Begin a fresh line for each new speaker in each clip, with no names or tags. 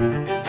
Mm-hmm.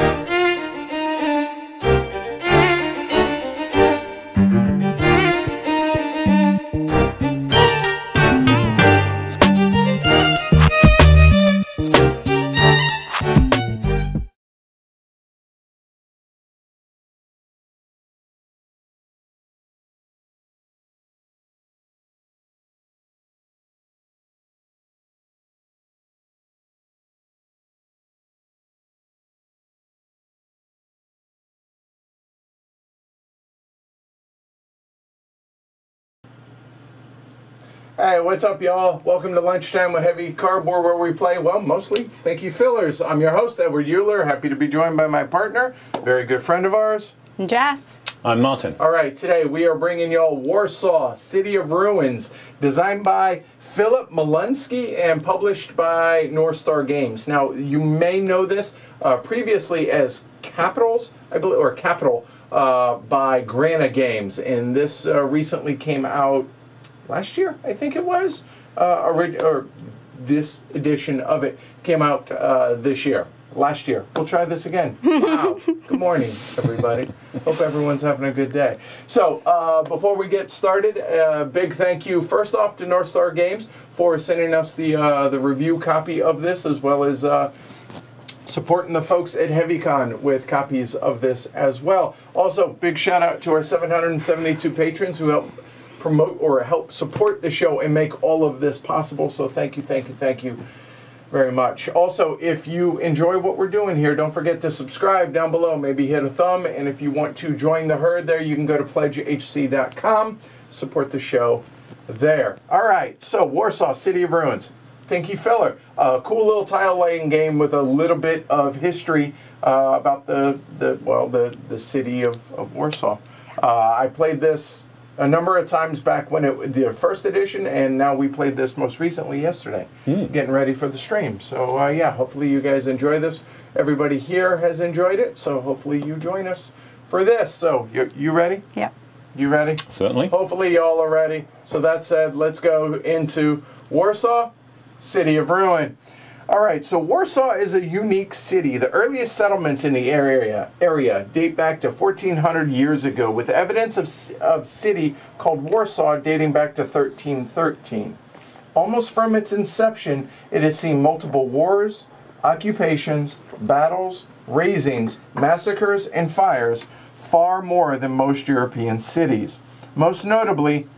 Hey, what's up, y'all? Welcome to Lunchtime with Heavy Cardboard, where we play, well, mostly Thank You Fillers. I'm your host, Edward Uhler. Happy to be joined by my partner, very good friend of ours.
Jess.
I'm Martin.
All right, today we are bringing y'all Warsaw, City of Ruins, designed by Filip Miłuński and published by North Star Games. Now, you may know this uh, previously as Capitals, I believe, or Capital uh, by Granna Games, and this uh, recently came out last year, I think it was, uh, or this edition of it came out uh, this year. Last year. We'll try this again. Wow. good morning, everybody. Hope everyone's having a good day. So, uh, before we get started, uh, big thank you first off to North Star Games for sending us the uh, the review copy of this, as well as uh, supporting the folks at HeavyCon with copies of this as well. Also, big shout out to our 772 patrons who help promote or help support the show and make all of this possible. So thank you, thank you, thank you very much. Also, if you enjoy what we're doing here, don't forget to subscribe down below. Maybe hit a thumb. And if you want to join the herd there, you can go to pledgehc.com, support the show there. All right, so Warsaw, City of Ruins. Thank you, Filler. A cool little tile laying game with a little bit of history uh, about the, the well the, the city of, of Warsaw. Uh, I played this a number of times back when it the first edition, and now we played this most recently yesterday, getting ready for the stream. So uh, yeah, hopefully you guys enjoy this. Everybody here has enjoyed it, so hopefully you join us for this. So you you ready?
Yeah.
You ready?
Certainly.
Hopefully y'all are ready. So that said, let's go into Warsaw, City of Ruin. All right, so Warsaw is a unique city. The earliest settlements in the area area date back to 1400 years ago, with evidence of, of city called Warsaw dating back to 1313. Almost from its inception, it has seen multiple wars, occupations, battles, razings, massacres, and fires, far more than most European cities. Most notably,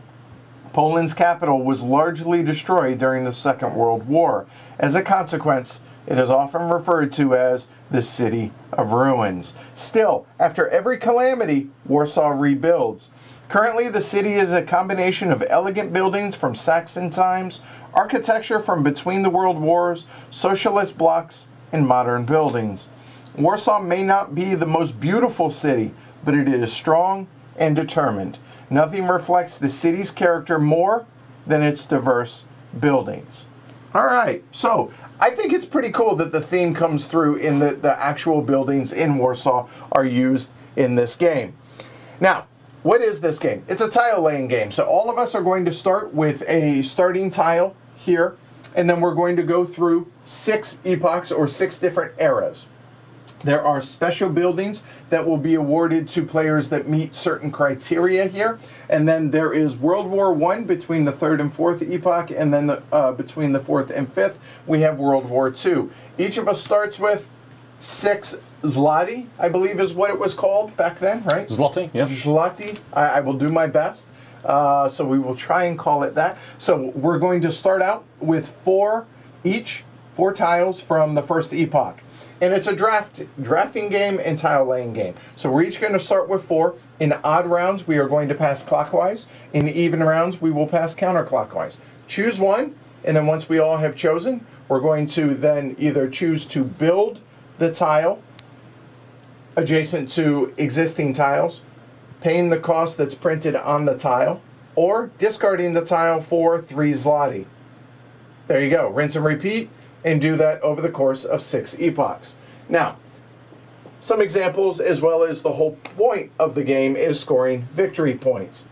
Poland's capital was largely destroyed during the Second World War. As a consequence, it is often referred to as the City of Ruins. Still, after every calamity, Warsaw rebuilds. Currently, the city is a combination of elegant buildings from Saxon times, architecture from between the world wars, socialist blocks, and modern buildings. Warsaw may not be the most beautiful city, but it is strong and determined. Nothing reflects the city's character more than its diverse buildings. All right, so I think it's pretty cool that the theme comes through in the, the actual buildings in Warsaw are used in this game. Now, what is this game? It's a tile laying game. So all of us are going to start with a starting tile here, and then we're going to go through six epochs or six different eras. There are special buildings that will be awarded to players that meet certain criteria here. And then there is World War One between the third and fourth epoch, and then the, uh, between the fourth and fifth, we have World War Two. Each of us starts with six zloty, I believe is what it was called back then, right?
Zloty, yeah.
Zloty. I, I will do my best. Uh, so we will try and call it that. So we're going to start out with four each, four tiles from the first epoch. And it's a draft drafting game and tile laying game. So we're each going to start with four. In odd rounds, we are going to pass clockwise. In even rounds, we will pass counterclockwise. Choose one, and then once we all have chosen, we're going to then either choose to build the tile adjacent to existing tiles, paying the cost that's printed on the tile, or discarding the tile for three zloty. There you go. Rinse and repeat, and do that over the course of six epochs. Now, some examples, as well as the whole point of the game, is scoring victory points.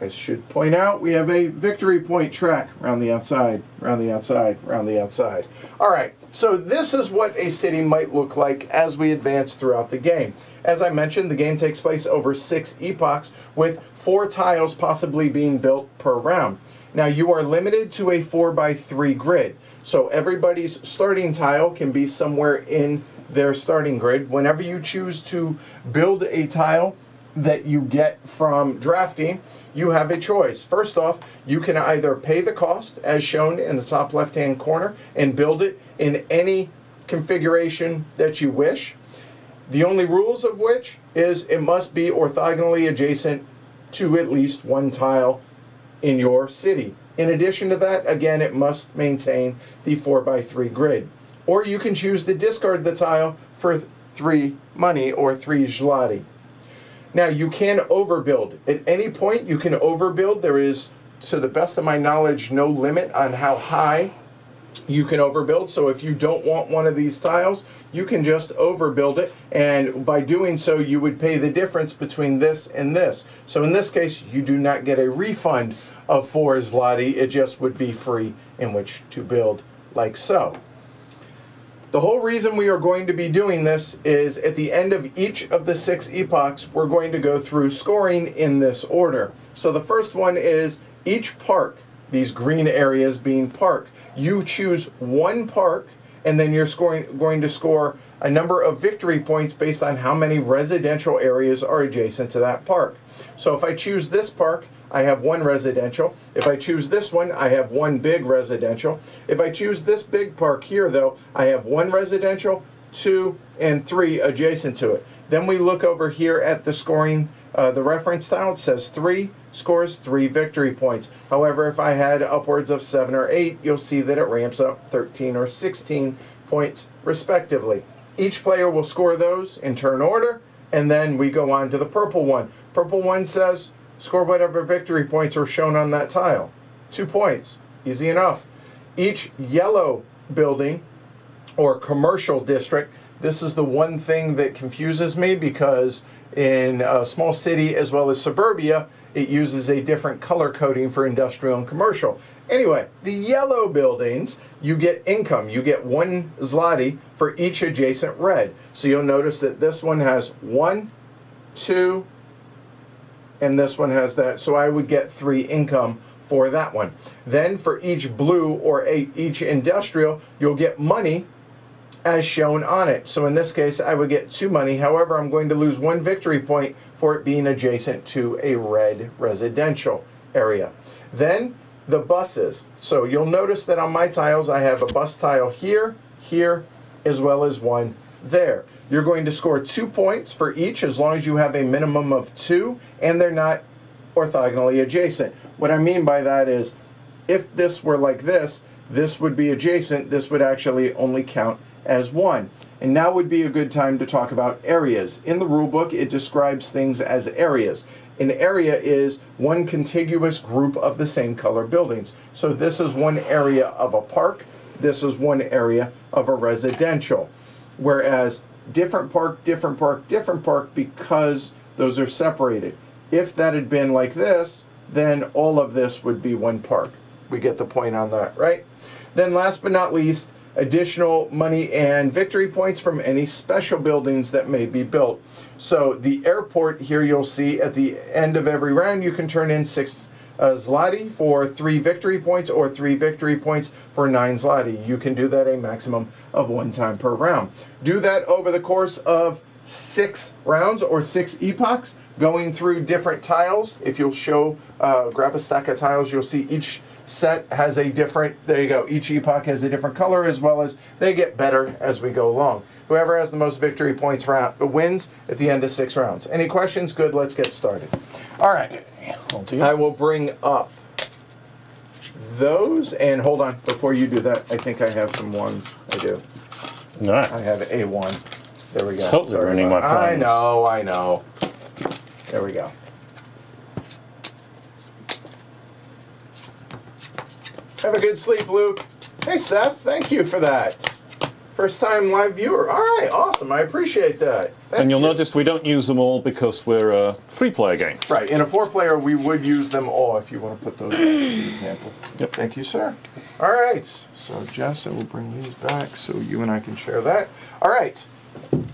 I should point out we have a victory point track around the outside, around the outside, around the outside. All right, So this is what a city might look like as we advance throughout the game. As I mentioned, the game takes place over six epochs with four tiles possibly being built per round. Now you are limited to a four by three grid. So everybody's starting tile can be somewhere in their starting grid. Whenever you choose to build a tile, that you get from drafting, you have a choice. First off, you can either pay the cost as shown in the top left hand corner and build it in any configuration that you wish. The only rules of which is it must be orthogonally adjacent to at least one tile in your city. In addition to that, again, it must maintain the 4x3 grid. Or you can choose to discard the tile for 3 money or 3 zloty. Now you can overbuild. At any point you can overbuild. There is, to the best of my knowledge, no limit on how high you can overbuild. So if you don't want one of these tiles, you can just overbuild it. And by doing so, you would pay the difference between this and this. So in this case, you do not get a refund of four zloty. It just would be free in which to build like so. The whole reason we are going to be doing this is at the end of each of the six epochs, we're going to go through scoring in this order. So the first one is each park, these green areas being park. You choose one park and then you're scoring, going to score a number of victory points based on how many residential areas are adjacent to that park. So if I choose this park, I have one residential. If I choose this one, I have one big residential. If I choose this big park here, though, I have one residential, two, and three adjacent to it. Then we look over here at the scoring, uh, the reference tile. It says three scores three victory points. However, if I had upwards of seven or eight, you'll see that it ramps up 13 or 16 points respectively. Each player will score those in turn order, and then we go on to the purple one. Purple one says Score whatever victory points are shown on that tile. Two points. Easy enough. Each yellow building or commercial district, this is the one thing that confuses me because in a small city as well as suburbia, it uses a different color coding for industrial and commercial. Anyway, the yellow buildings, you get income. You get one zloty for each adjacent red. So you'll notice that this one has one, two, and this one has that. So I would get three income for that one. Then for each blue or each industrial, you'll get money as shown on it. So in this case, I would get two money. However, I'm going to lose one victory point for it being adjacent to a red residential area. Then the buses. So you'll notice that on my tiles, I have a bus tile here, here, as well as one there. You're going to score two points for each as long as you have a minimum of two and they're not orthogonally adjacent. What I mean by that is if this were like this, this would be adjacent, this would actually only count as one. And now would be a good time to talk about areas. In the rulebook, it describes things as areas. An area is one contiguous group of the same color buildings. So this is one area of a park, this is one area of a residential. Whereas different park, different park, different park because those are separated. If that had been like this, then all of this would be one park. We get the point on that, right? Then last but not least, additional money and victory points from any special buildings that may be built. So the airport here you'll see at the end of every round you can turn in six uh, zloty for three victory points or three victory points for nine zloty. You can do that a maximum of one time per round. Do that over the course of six rounds or six epochs going through different tiles. If you'll show, uh, grab a stack of tiles, you'll see each set has a different, there you go, each epoch has a different color as well as they get better as we go along. Whoever has the most victory points round, wins at the end of six rounds. Any questions? Good, let's get started. All right, I will bring up those, and hold on, before you do that, I think I have some ones. I do.
All right.
I have a one. There we go.
Totally ruining my
I know, I know. There we go. Have a good sleep, Luke. Hey, Seth, thank you for that. First time live viewer. All right, awesome. I appreciate that. Thank
And you'll
you.
notice we don't use them all because we're a three-player game.
Right, in a four player, we would use them all if you want to put those for the example.
Yep.
Thank you, sir. All right, so Jess, I will bring these back so you and I can share that. All right,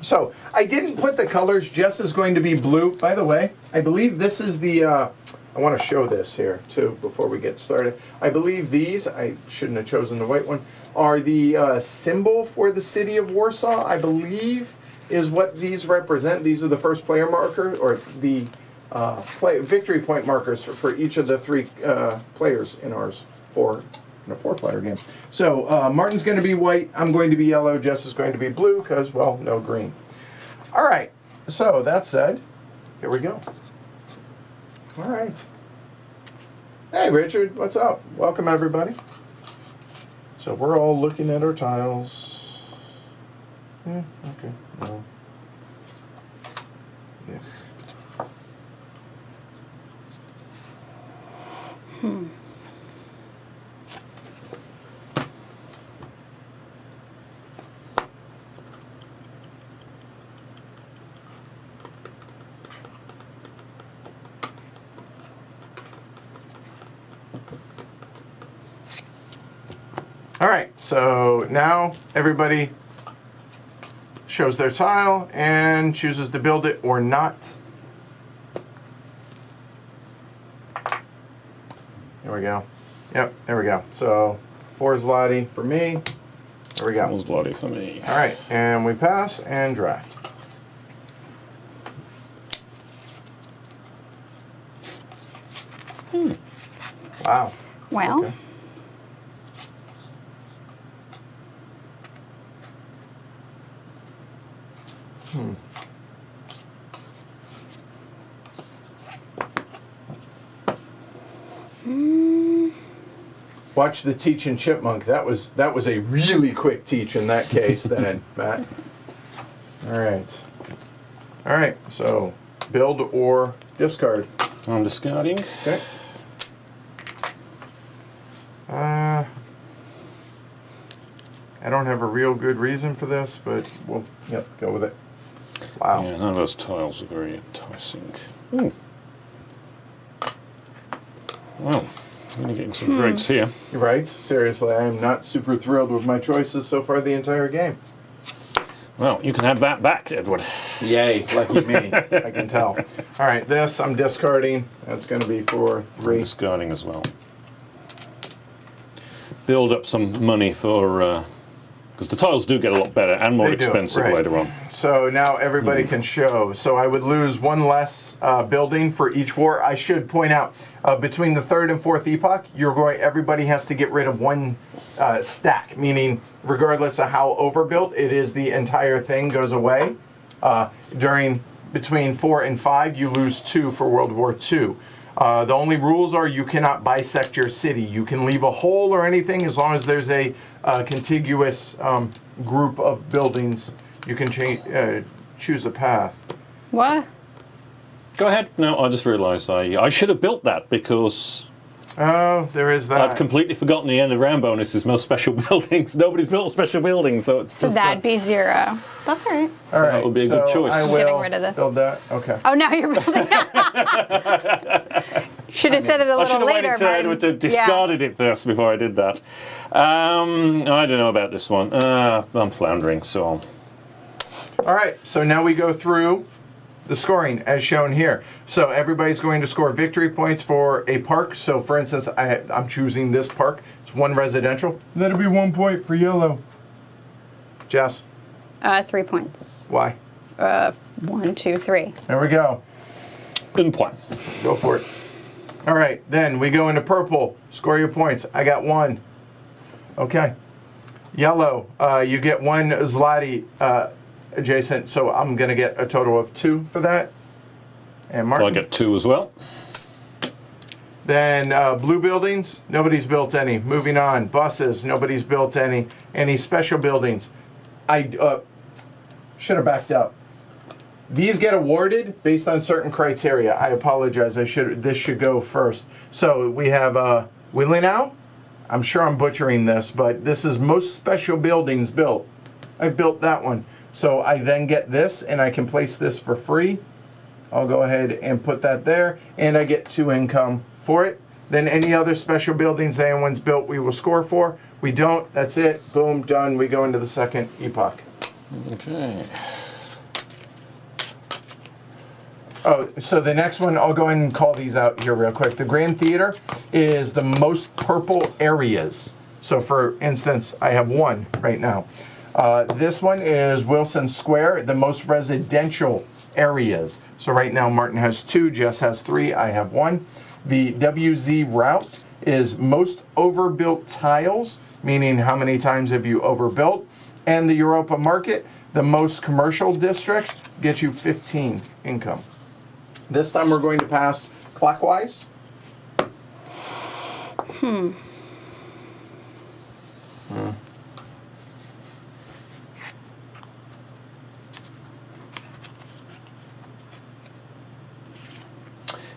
so I didn't put the colors. Jess is going to be blue. By the way, I believe this is the, uh, I want to show this here too before we get started. I believe these, I shouldn't have chosen the white one, are the uh, symbol for the city of Warsaw, I believe is what these represent. These are the first player marker or the uh, play, victory point markers for, for each of the three uh, players in ours four in a four player game. So uh, Martin's going to be white. I'm going to be yellow. Jess is going to be blue because well, no green. All right. So that said, here we go. All right. Hey Richard, what's up? Welcome everybody. So we're all looking at our tiles. Yeah, okay. No. Yeah. All right, so now everybody shows their tile and chooses to build it or not. There we go. Yep, there we go. So four is Lottie for me. There we
That
go.
was bloody for me.
All right, and we pass and draft. Hmm. Wow.
Well,
Okay. Watch the teaching chipmunk. That was that was a really quick teach in that case then, Matt. All right. All right. So build or discard.
I'm discarding.
Okay. Uh, I don't have a real good reason for this, but we'll yep go with it. Wow.
Yeah, none of those tiles are very enticing. Ooh. Well, I'm only getting some drinks hmm.
here. Right. Seriously, I am not super thrilled with my choices so far the entire game.
Well, you can have that back, Edward.
Yay, lucky me. I can tell. All right, this I'm discarding. That's going to be for
I'm
three.
discarding as well. Build up some money for. Uh, Because the tiles do get a lot better and more
They do,
expensive
right.
later on.
So now everybody
Hmm.
can show. So I would lose one less uh, building for each war. I should point out uh, between the third and fourth epoch, you're going. Everybody has to get rid of one uh, stack, meaning regardless of how overbuilt it is, the entire thing goes away. Uh, during between four and five, you lose two for World War II. Uh, the only rules are you cannot bisect your city. You can leave a hole or anything as long as there's a uh, contiguous um, group of buildings. You can cha- uh, choose a path.
what?
Go ahead. No, I just realised I I should have built that because
Oh, there is that.
I'd completely forgotten the end of round bonus is most special buildings. Nobody's built a special building, so it's
So
just
that'd
a-
be zero. That's all right.
All right,
that would be a good choice.
I
I'm
will
getting rid of this.
Build that. Okay.
Oh, now you're building. Should have said it a
I should
little
have
later.
waited till I
Martin.
would have discarded it first before I did that. Um, I don't know about this one. Uh, I'm floundering, so
All right. So now we go through the scoring as shown here. So everybody's going to score victory points for a park. So for instance, I, I'm choosing this park. It's one residential. That'll be one point for yellow. Jess,
Uh, three points.
why?
Uh, one, two, three.
There we go.
un point.
Go for it. All right, then we go into purple. Score your points. I got one. Okay. Yellow, uh, you get one Zlati uh, adjacent, so I'm going to get a total of two for that. And Martin.
I'll get two as well.
Then uh, blue buildings, nobody's built any. Moving on, buses, nobody's built any. Any special buildings? I uh, should have backed up. These get awarded based on certain criteria. I apologize. I should. This should go first. So we have uh, Wilanów. I'm sure I'm butchering this, but this is most special buildings built. I've built that one. So I then get this and I can place this for free. I'll go ahead and put that there and I get two income for it. Then any other special buildings anyone's built, we will score for. We don't, that's it. Boom, done. We go into the second epoch.
Okay.
Oh, so the next one, I'll go ahead and call these out here real quick. The Grand Theater is the most purple areas. So for instance, I have one right now. Uh, this one is Wilson Square, the most residential areas. So right now Martin has two, Jess has three, I have one. The WZ route is most overbuilt tiles, meaning how many times have you overbuilt. And the Europa Market, the most commercial districts, get you 15 income. This time we're going to pass clockwise.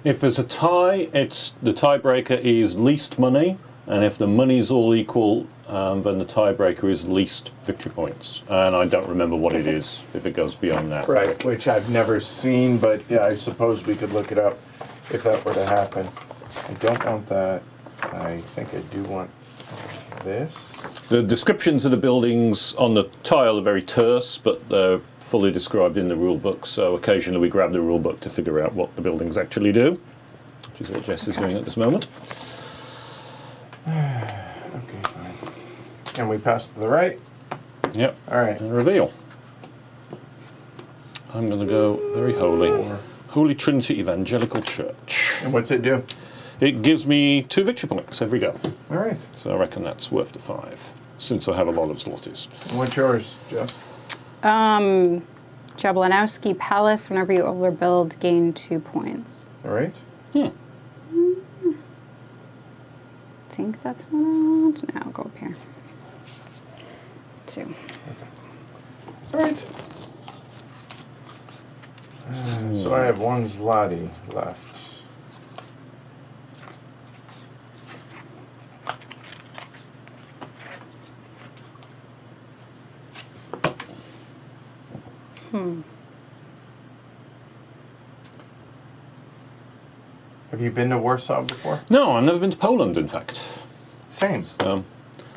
If there's a tie, it's the tiebreaker is least money, and if the money's all equal, um, then the tiebreaker is least victory points. And I don't remember what it is if it goes beyond that.
Right, which I've never seen, but yeah, I suppose we could look it up if that were to happen. I don't want that. I think I do want this.
The descriptions of the buildings on the tile are very terse, but they're fully described in the rule book. So occasionally we grab the rule book to figure out what the buildings actually do, which is what Jess is doing at this moment.
Okay, fine. And we pass to the right.
Yep.
All right.
And reveal. I'm going to go very holy. Holy Trinity Evangelical Church.
And what's it do?
It gives me two victory points every go.
All right.
So I reckon that's worth the five, since I have a lot of slotties.
And what's yours, Jess?
Um, Jabłonowski Palace, whenever you overbuild, gain two points.
All right.
I think that's what I want. Now I'll go up here. Two.
All right. Uh, so I have one Zloty left. Have you been to Warsaw before?
No, I've never been to Poland, in fact.
Same.
Um,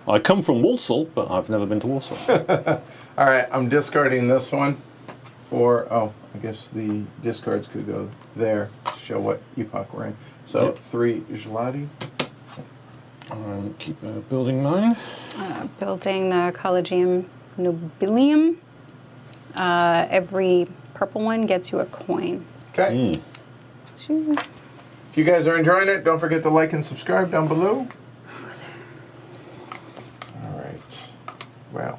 I come from Walsall, but I've never been to Warsaw.
All right, I'm discarding this one for, oh, I guess the discards could go there to show what epoch we're in. So
Yep.
three Zloty.
um, keep uh, building nine.
Uh, building the Collegium Nobilium. Uh, every purple one gets you a coin.
Okay.
Two.
If you guys are enjoying it, don't forget to like and subscribe down below. All right. Well,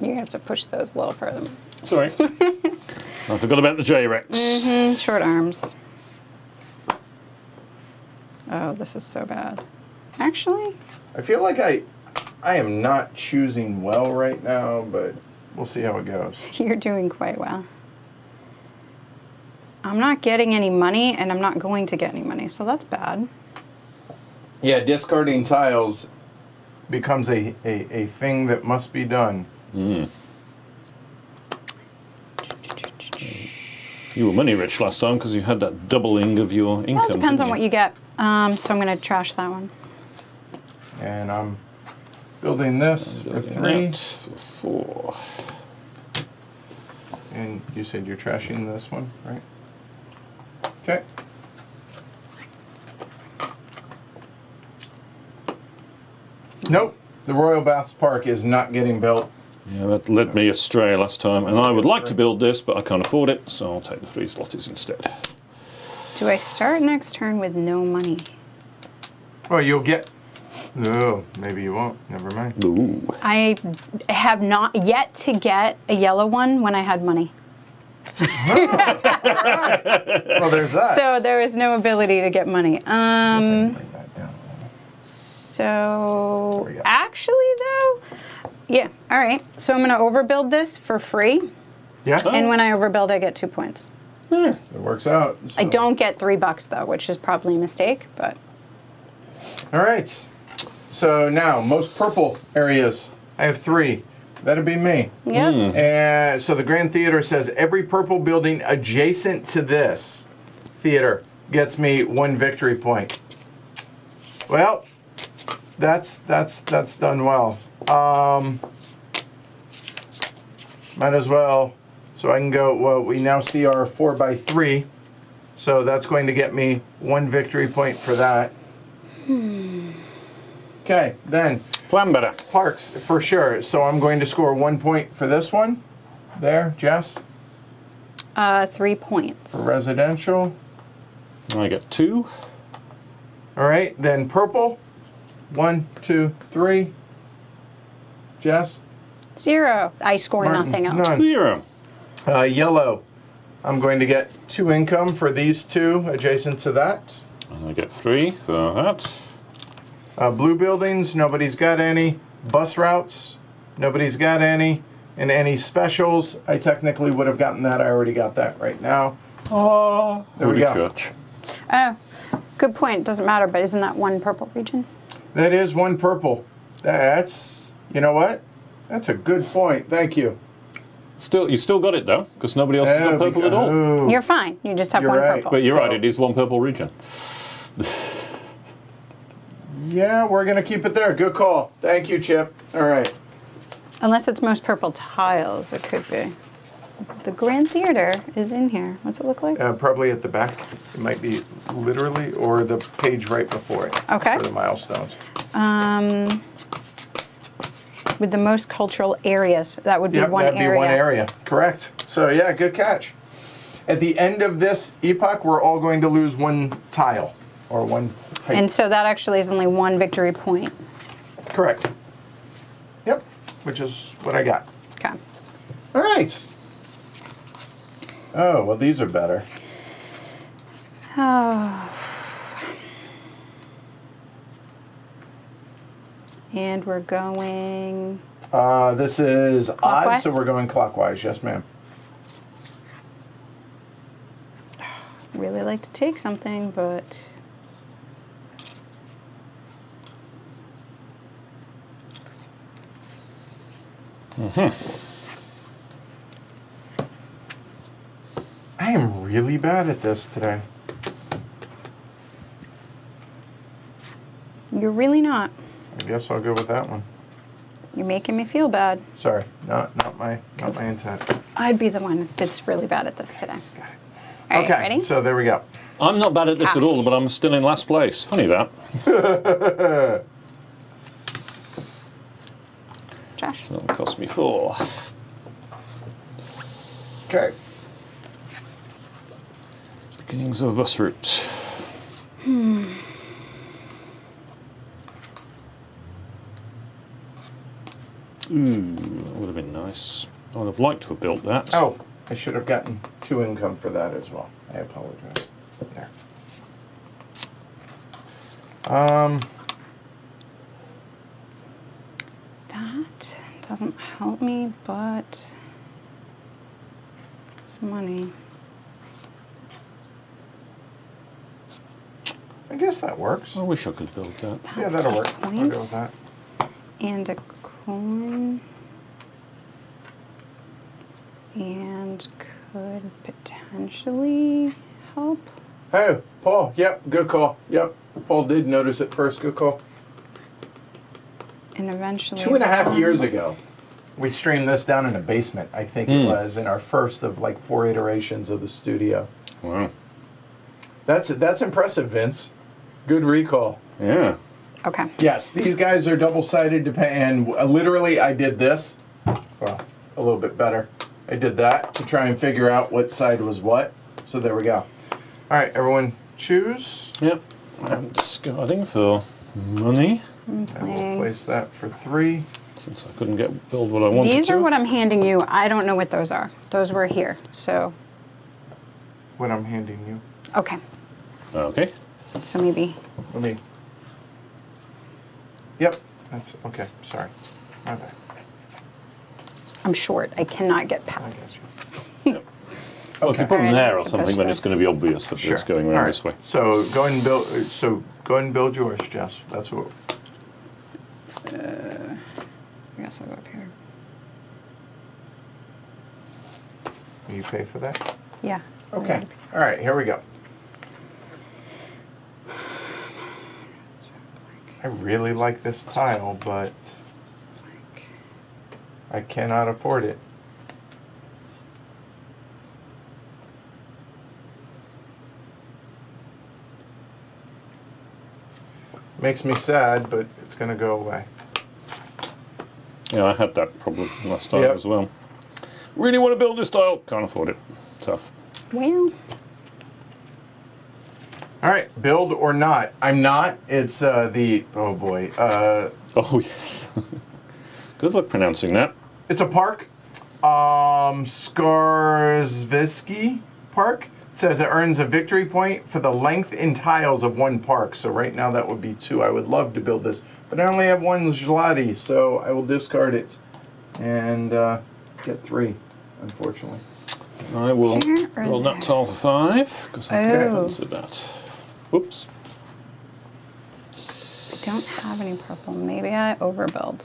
You're gonna have to push those a little further.
Sorry. I forgot about the J-Rex.
Mm -hmm. short arms. Oh, this is so bad. Actually,
I feel like I, I am not choosing well right now, but we'll see how it goes.
you're doing quite well. I'm not getting any money, and I'm not going to get any money, so that's bad.
Yeah, discarding tiles becomes a, a, a thing that must be done.
You were money rich last time because you had that doubling of your income.
Well, it depends
didn't
on what you get. Um, so I'm gonna trash that one.
And I'm building this for three.
for four.
And you said you're trashing this one, right? Okay. Nope. The Royal Baths Park is not getting built.
Yeah, that led me astray last time, and I would like to build this, but I can't afford it, so I'll take the three slotties instead.
Do I start next turn with no money?
Well, you'll get. No, maybe you won't. Never mind.
Ooh.
I have not yet to get a yellow one when I had money.
Well, there's that.
So there is no ability to get money.
Guess I can
Um,
bring that down.
so
There we go.
actually though, yeah, all right. So I'm gonna overbuild this for free,
Yeah,
and when I overbuild, I get two points.
Yeah, it works out.
I don't get three bucks though, which is probably a mistake, but
All right. So now, most purple areas. I have three. That'd be me.
Yep.
Hmm.
And so the Grand Theater says every purple building adjacent to this theater gets me one victory point. Well, that's that's that's done well. Um, might as well. So I can go. Well, we now see our four by three. So that's going to get me one victory point for that. Okay, then
Plan better.
Parks for sure. So I'm going to score one point for this one. There, Jess.
Uh, three points.
For residential.
I get two.
All right, then purple. One, two, three. Jess.
Zero. I score
Martin,
nothing else.
None.
Zero.
Uh, yellow. I'm going to get two income for these two adjacent to that.
And I get three so that.
Uh, blue buildings, nobody's got any. Bus routes, nobody's got any. And any specials, I technically would have gotten that. I already got that right now.
Oh,
There we go.
Church.
Oh, good point. Doesn't matter, but isn't that one purple region?
That is one purple. That's, you know what? That's a good point. Thank you.
Still, you still got it though, because nobody else has got purple at all.
You're fine. You just have
You're
one
right.
purple.
But you're
So-
right, it is one purple region.
Yeah, we're going to keep it there. Good call. Thank you, Chip. All right.
Unless it's most purple tiles, it could be. The Grand Theater is in here. What's it look like?
Uh, probably at the back. It might be literally or the page right before it.
Okay.
For the milestones.
Um, with the most cultural areas, that would be
Yep,
one
that'd
area.
be one area. Correct. So yeah, good catch. At the end of this epoch, we're all going to lose one tile or one height.
And so that actually is only one victory point.
Correct. Yep. Which is what I got.
Okay.
All right. Oh well, these are better.
Oh. And we're going.
Uh, this is odd, so we're going clockwise. Yes, ma'am.
Really like to take something, but Mm-hmm.
I am really bad at this today.
you're really not.
I guess I'll go with that one.
You're making me feel bad.
Sorry, not not my not my intent.
I'd be the one that's really bad at this today.
Got it.
All right,
okay,
ready?
so there we go.
I'm not bad at this at all, but I'm still in last place. Funny that.
Josh.
That'll cost me four.
Okay.
Beginnings of a bus route. Ooh, that would have been nice. I would have liked to have built that.
Oh, I should have gotten two income for that as well. I apologize. There. Um,
That doesn't help me, but it's money.
I guess that works.
I wish I could build that.
Yeah, that'll work. I'll go with that.
And a coin. And could potentially help.
Hey, Paul. Yep, good call. Yep, Paul did notice it first. Good call.
And eventually.
Two and a half years ago, we streamed this down in a basement. I think it was in our first of like four iterations of the studio.
Wow.
That's that's impressive, Vince. Good recall.
Yeah.
Okay.
Yes, these guys are double sided. And uh, literally, I did this. Well, a little bit better. I did that to try and figure out what side was what. So there we go. All right, everyone, choose.
Yep. I'm discarding for money
I'm
And we'll place that for three.
since I couldn't get build what I wanted
These
to.
are what I'm handing you. I don't know what those are. Those were here. So,
What I'm handing you.
okay.
Okay.
So maybe.
Let me. Yep. That's okay. Sorry. My bad.
I'm short. I cannot get
I
past.
got you.
Well, if you put them
Alright,
there or something, then it's going to be obvious that
Sure.
it's going around
right.
this way.
So go ahead and build. uh, So go ahead and build yours, Jess. That's what.
Uh, I guess I'll go up here.
Will you pay for that?
Yeah.
Okay. All right, here we go. I really like this tile, but I cannot afford it. Makes me sad, but it's gonna go away.
Yeah, I had that problem last time
Yep.
as well. Really want to build this tile, can't afford it. Tough.
Well,
All right, build or not? I'm not. It's uh, the oh boy. Uh,
Oh yes. Good luck pronouncing that.
It's a park. Um, Skaryszewski Park. It says it earns a victory point for the length in tiles of one park. So right now that would be two. I would love to build this, but I only have one gelati, so I will discard it and uh, get three, unfortunately.
I will
Here or
build that tile for five because I
Oh.
can fancy that. Whoops.
I don't have any purple. Maybe I overbuild.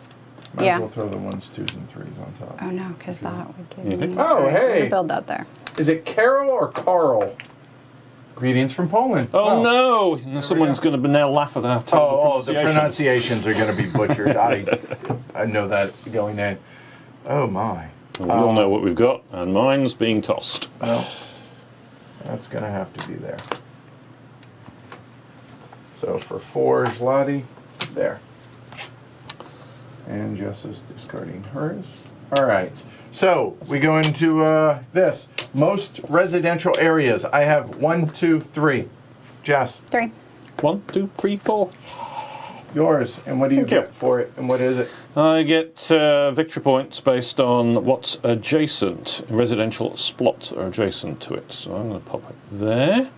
Might
Yeah.
as well throw the ones, twos, and threes on top.
Oh no, because that would give
Okay.
me.
Oh, hey.
build that there.
Is it Carol or Carl? Greetings from Poland.
Oh
Wow.
no! Someone's going to now laugh at terrible
Oh, oh, the
pronunciations.
pronunciations are going to be butchered. I, I know that going in. Oh my.
We all um, know what we've got, and mine's being tossed.
Well, that's going to have to be there. So for four, Zlati, there. And Jess is discarding hers. All right. So we go into uh, this. Most residential areas. I have one, two, three. Jess,
Three.
One, two, three, four.
yours. And what do you
Thank you.
get for it? And what is it?
I get uh, victory points based on what's adjacent, residential splots are adjacent to it. So I'm going to pop it there.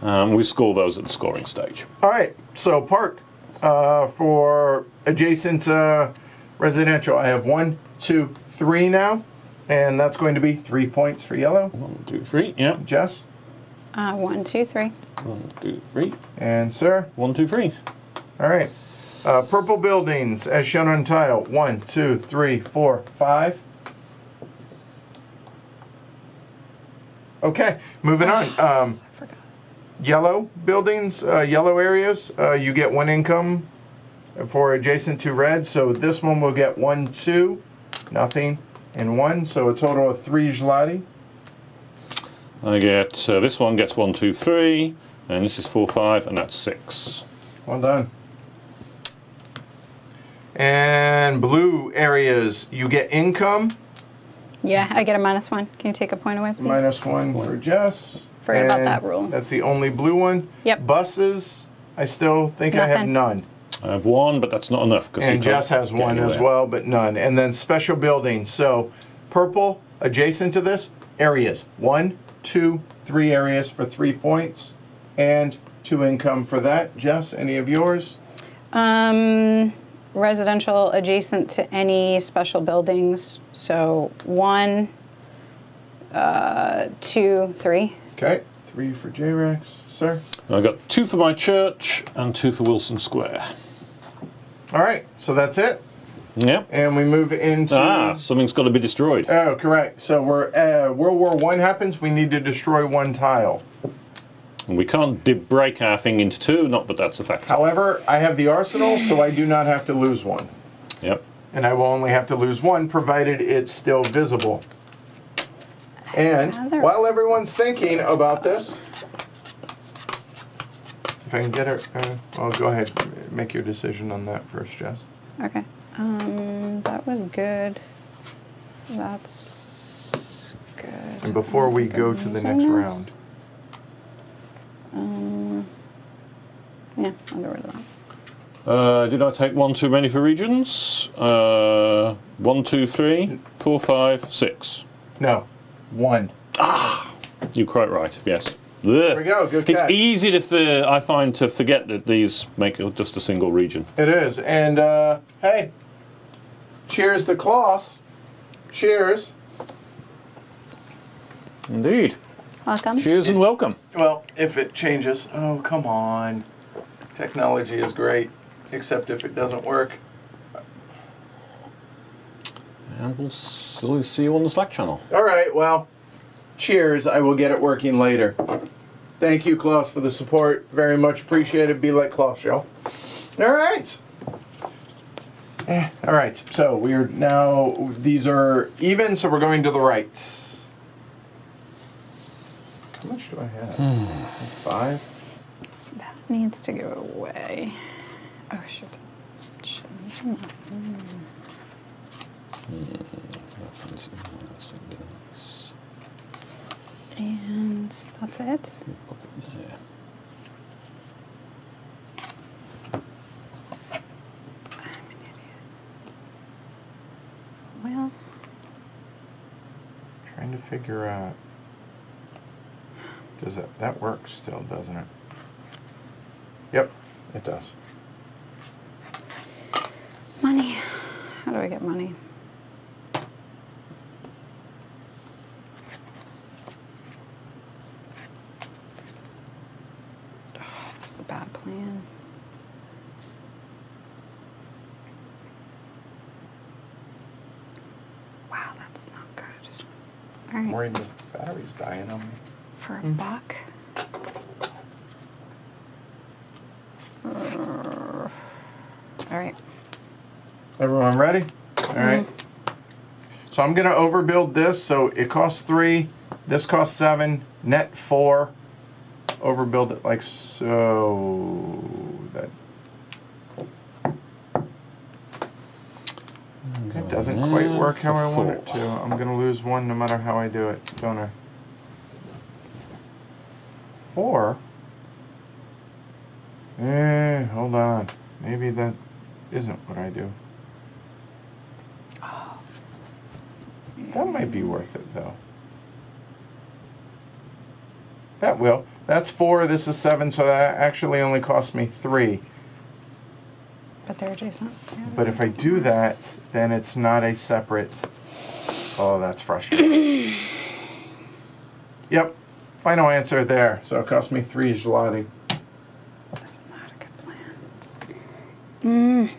Um, we score those at the scoring stage.
All right, so park uh, for adjacent uh, residential. I have one, two, three now, and that's going to be three points for yellow.
One, two, three. Yeah.
Jess
Uh, one, two, three.
One, two, three.
and sir.
One, two, three.
All right, uh, purple buildings as shown on tile. One, two, three, four, five. Okay, moving on. Um,
I forgot.
yellow buildings, uh, yellow areas, uh, you get one income for adjacent to red. So this one will get one, two, nothing, and one. So a total of three gelati.
I get uh, this one gets one, two, three, and this is four, five, and that's six.
Well done. And blue areas, you get income,
Yeah, I get a minus one. Can you take a point away, please?
minus one for Jess.
Forgot about that rule.
That's the only blue one.
Yep.
Buses, I still think I have none.
I have one, but that's not enough because
And Jess has one as well, but none. And then special buildings. So purple adjacent to this areas. One, two, three areas for three points, and two income for that. Jess, any of yours?
Um, residential adjacent to any special buildings. So one, uh, two, three.
Okay, three for J-Rex, sir.
I got two for my church and two for Wilson Square.
All right, so that's it,
Yeah.
and we move into.
Ah, something's got to be destroyed.
Oh, correct. So we're uh, World War One happens. We need to destroy one tile.
And we can't break our thing into two, not that that's a factor.
However, I have the arsenal, so I do not have to lose one.
Yep.
and I will only have to lose one provided it's still visible. And while everyone's thinking about this, if I can get her, uh, well, go ahead, make your decision on that first, Jess.
Okay. Um, that was good. That's good.
And before we go to the next round,
Um, yeah, I'll get rid of that.
Uh, did I take one too many for regions? Uh, one, two, three, four, five, six.
no, one.
Ah, You're quite right. Yes.
There we go, good
It's easy to, I find, to forget that these make just a single region.
It is, and uh, hey, cheers to Klaus. Cheers.
Indeed.
Welcome.
Cheers and welcome.
Well, if it changes, oh, come on. Technology is great, except if it doesn't work.
And we'll see you on the Slack channel.
All right, well, Cheers. I will get it working later. Thank you, Klaus, for the support. Very much appreciated. Be like Klaus, y'all. All right. Eh, all right. So we're now, these are even, so we're going to the right. How much do I have? Hmm. Five?
So that needs to go away. Oh shit. Shit. come on. And that's it. I'm an idiot. Well,
Trying to figure out. Does that that works still, doesn't it? Yep, it does.
money. How do I get money? Oh, it's plan. Wow, that's not good. All
I'm worried the battery's dying on me.
for a hmm. buck. All right.
Everyone ready? All right. Mm-hmm. So I'm gonna overbuild this. So it costs three. This costs seven. Net four. Overbuild it like so. That. That doesn't quite work how I want it to. I'm gonna lose one no matter how I do it, don't I? Or. Eh, hold on. Maybe that isn't what I do. That might be worth it though. That will. That's four, this is seven, so that actually only cost me three.
But they're adjacent. Yeah,
But if I do that, then it's not a separate. Oh, that's frustrating. yep. Final answer there. So it cost me three gelati.
This is not a good plan. Mm.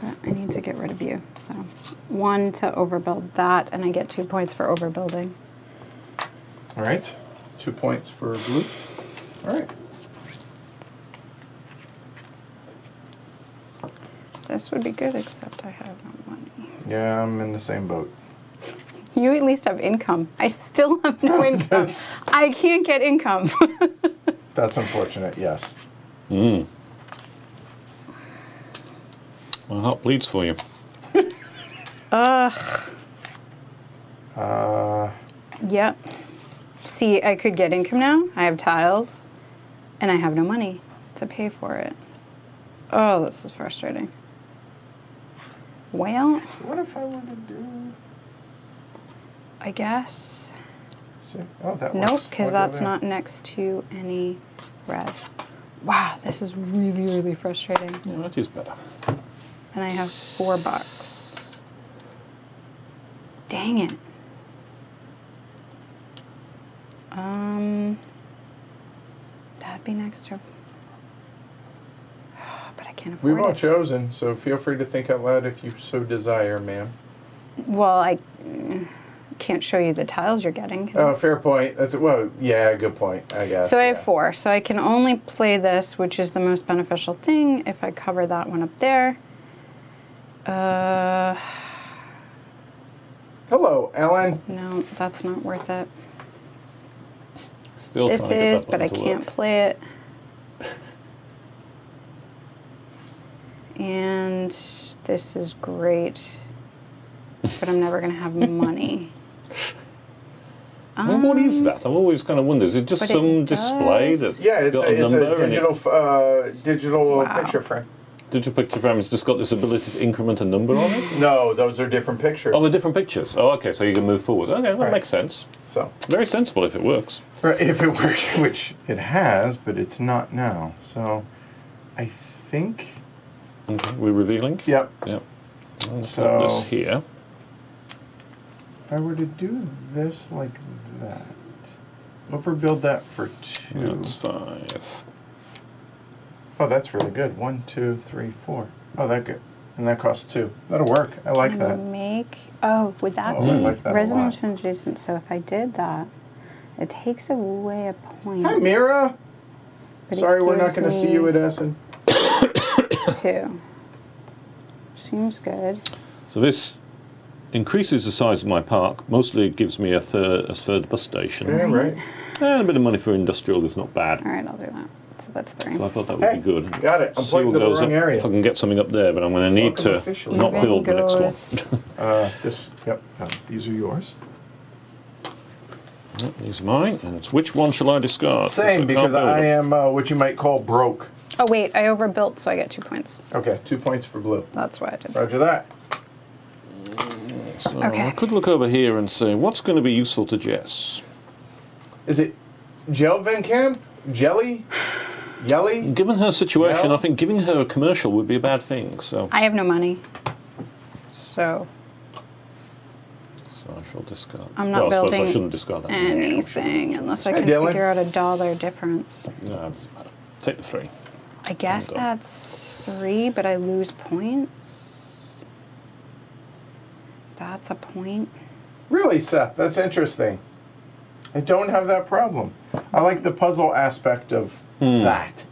But I need to get rid of you. So one to overbuild that, and I get two points for overbuilding.
All right. Two points for blue. All right.
This would be good, except I have no money.
Yeah, I'm in the same boat.
You at least have income. I still have no income. I can't get income.
That's unfortunate, yes.
Mm. My heart bleeds for you.
Ugh.
Uh,
Yep. See, I could get income now. I have tiles, and I have no money to pay for it. Oh, this is frustrating. Well,
what if I were to do?
I guess.
See? Oh, that
Nope, because that's not next to any red. Wow, this is really, really frustrating.
Yeah, that is better.
And I have four bucks. Dang it. Um, that'd be next to. But I can't afford
We've all
it.
chosen, so feel free to think out loud if you so desire, ma'am.
well, I mm, can't show you the tiles you're getting.
Oh, fair point. That's well, yeah, good point. I guess.
So I have
yeah.
four. So I can only play this, which is the most beneficial thing, if I cover that one up there. Uh,
Hello, Ellen.
no, that's not worth it.
Still
this
trying to
is, but I can't
work.
play it. And this is great, but I'm never gonna have money.
Well, what is that? I've always kind of wondered. Is it just
But it
some display
does-
that's
Yeah, it's
got
a,
a
it's
number
a digital
it,
uh, digital
Wow.
picture frame.
Digital picture frame has just got this ability to increment a number on it?
No, those are different pictures.
Oh, the different pictures. Oh, okay, so you can move forward. Okay, that
Right.
makes sense.
So,
Very sensible if it works.
Right, if it works, which it has, but it's not now. So, I think.
Okay, we're revealing.
Yep.
Yep. Let's
So-
this here.
If I were to do this like that, overbuild that for two.
That's five.
Oh, that's really good. One, two, three, four. Oh, that good. And that costs two. That'll work. I like
I'm
that.
gonna make. Oh, would that
Oh,
be
like that a lot.
residential adjacent? So if I did that, it takes away a point.
Hi, Mira.
but
Sorry, we're not going to see you
me
at Essen.
two. Seems good.
So this increases the size of my park. Mostly it gives me a third, a third bus station.
Yeah, right.
And a bit of money for industrial is not bad.
All right, I'll do that. So that's three.
So I thought that would
Hey,
be good.
got it. I'm
See what goes
wrong
up.
area.
If I can get something up there, but I'm going to need
Welcome
to
officially.
not
Even
build the next one.
Uh, this, yep, uh, these are yours.
Yep, These are mine. And it's which one shall I discard?
Same,
can't
because I am uh, what you might call broke.
Oh wait, I overbuilt, so I get two points.
Okay, two points for blue.
That's why I did.
Roger that.
So
Okay.
I could look over here and say, what's going to be useful to Jess?
Is it gel Van Camp? Jelly? Yelly?
Given her situation,
Well-
I think giving her a commercial would be a bad thing. So,
I have no money, so
so I shall discard.
I'm not
well, I suppose I shouldn't discard that.
anything unless I
Hi,
can
Dylan.
figure out a dollar difference.
No, it doesn't matter. Take the three.
I guess that's three, but I lose points. That's a point.
Really, Seth? That's interesting. I don't have that problem. I like the puzzle aspect of
Hmm.
that.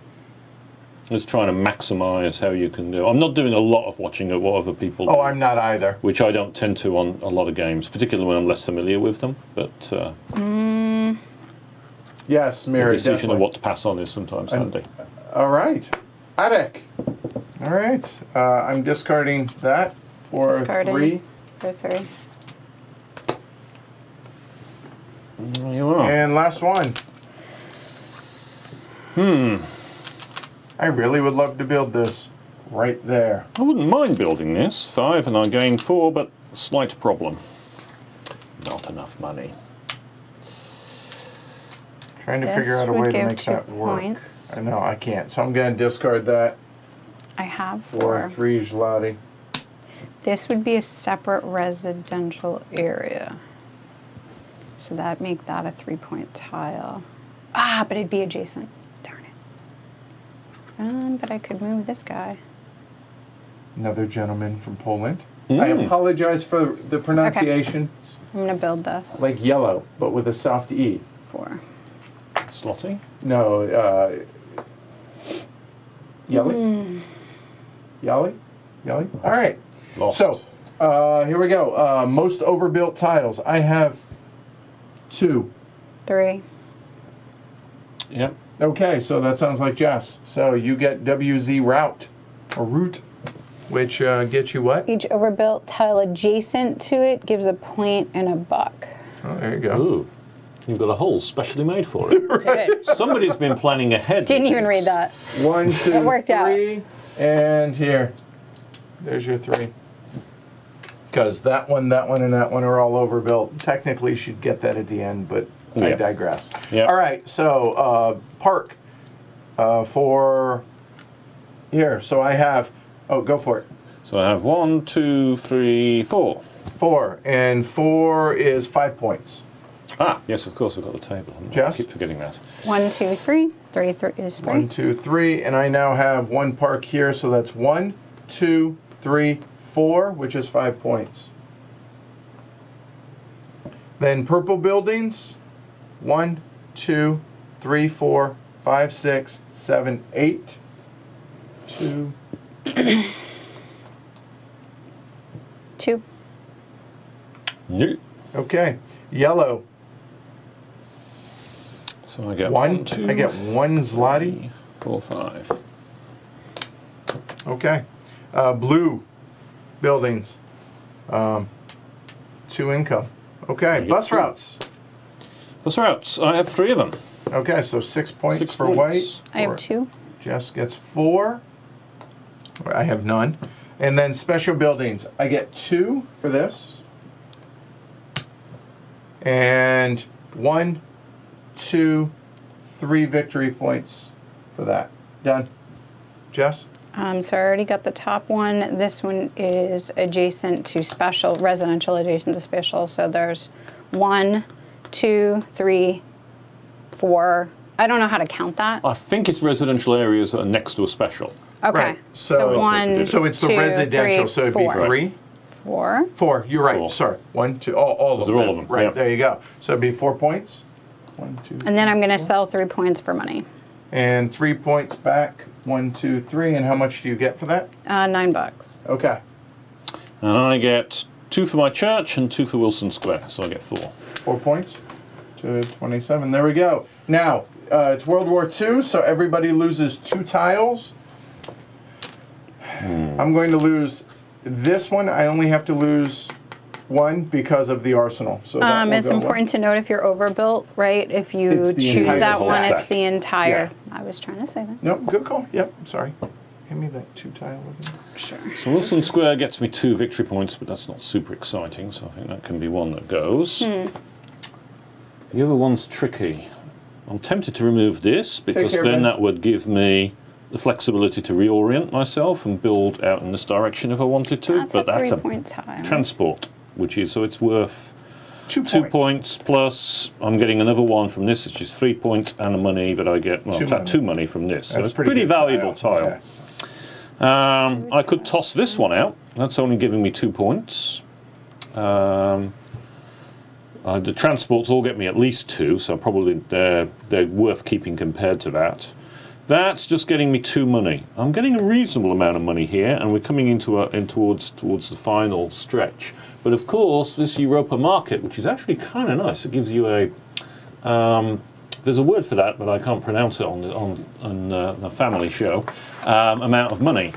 Just trying to maximise how you can do. I'm not doing a lot of watching of what other people do.
Oh, I'm not either.
which I don't tend to on a lot of games, particularly when I'm less familiar with them. But uh,
Yes,
the
Mira,
decision
definitely.
of what to pass on is sometimes handy.
All right. Adek. All right. Uh, I'm discarding that for
Discarding.
three.
For three.
You are.
And last one. Hmm. I really would love to build this right there.
I wouldn't mind building this. Five, and I gain four, but slight problem. Not enough money.
Trying to
This
figure out a way to make
two
that work.
points.
I know I can't, so I'm going to discard that
I have
for
four.
three gelati.
This would be a separate residential area. So that'd make that a three point tile. Ah, but it'd be adjacent. Darn it. Um, but I could move this guy.
Another gentleman from Poland. I apologize for the pronunciation. It's
I'm gonna build this.
Like yellow, but with a soft E.
Four.
Slotty?
No, uh, Yelly? Yelly? Yelly? All right.
Lost.
So, uh, here we go. Uh, most overbuilt tiles. I have two.
Three.
Yep.
Okay, so that sounds like Jess. So you get WZ route or route, which uh, gets you what?
Each overbuilt tile adjacent to it gives a point and a buck.
Oh, there you go.
Ooh. You've got a hole specially made for it.
Did.
Somebody's been planning ahead.
Didn't even read that.
One, two,
worked out.
three, and here. There's your three. Because that one, that one, and that one are all overbuilt. Technically, you should get that at the end, but I
Yeah.
digress.
Yeah.
All right, so uh, park uh, for here. So I have. Oh, go for it.
So I have one, two, three, four.
Four, and four is five points.
Ah, yes, of course, I've got the table. haven't I?
Jess?
I keep forgetting that.
One, two, three. Three, three is three.
One, two, three, and I now have one park here, so that's one, two, three, four, which is five points. Then purple buildings, one, two, three, four, five, six, seven, eight, two,
Two.
No.
okay. Yellow,
So I get
one,
one, two,
I get one zloty.
three, four, five.
Okay. Uh, blue buildings, um, two income. Okay, bus
two.
routes.
Bus routes. I have three of them.
Okay, so six points
Six
for
points.
white.
I have two.
Jess gets four. I have none. And then special buildings. I get two for this. And one, two, three victory points for that. Done. Jess?
Um, so I already got the top one. This one is adjacent to special, residential adjacent to special. So there's one, two, three, four. I don't know how to count that.
I think it's residential areas that are next to a special.
Okay.
Right.
So,
So-
one,
So it's the residential,
three,
so it'd be
four.
three.
Four.
Four. You're right.
Four.
Sorry. One, two. All, all of them.
all of them,
Right
yeah.
there you go. So it'd be four points. One, two,
And then I'm going to sell three points for money.
and three points back. One, two, three. And how much do you get for that?
Uh, nine bucks.
Okay.
And I get two for my church and two for Wilson Square, so I get four.
Four points to 27. There we go. Now, uh, it's World War II, so everybody loses two tiles. I'm going to lose this one. I only have to lose one because of the arsenal. So that
Um, it's
go
important to note if you're overbuilt, right? If you choose
entire
that one,
stack.
it's the entire. I was trying to say that.
Nope, good call. Yep, sorry. Give me that two tile again.
Sure.
So Wilson Square gets me two victory points, but that's not super exciting, so I think that can be one that goes.
Hmm.
The other one's tricky. I'm tempted to remove this because
care,
then
Vince.
that would give me the flexibility to reorient myself and build out in this direction if I wanted to.
That's
but
a
that's a
three-point tile.
transport, which is so it's worth
Two points.
two points plus I'm getting another one from this, which is three points and the money that I get. Well,
Two
in fact,
money.
two money from this. So
That's
it's pretty,
good
valuable tile.
Yeah.
Um, I could toss this one out. That's only giving me two points. Um, uh, the transports all get me at least two, so probably they're, they're worth keeping compared to that. That's just getting me two money. I'm getting a reasonable amount of money here, and we're coming into a, in towards towards the final stretch. But of course, this Europa market, which is actually kind of nice, it gives you a um, there's a word for that, but I can't pronounce it on the, on, on uh, the family show. Um, amount of money.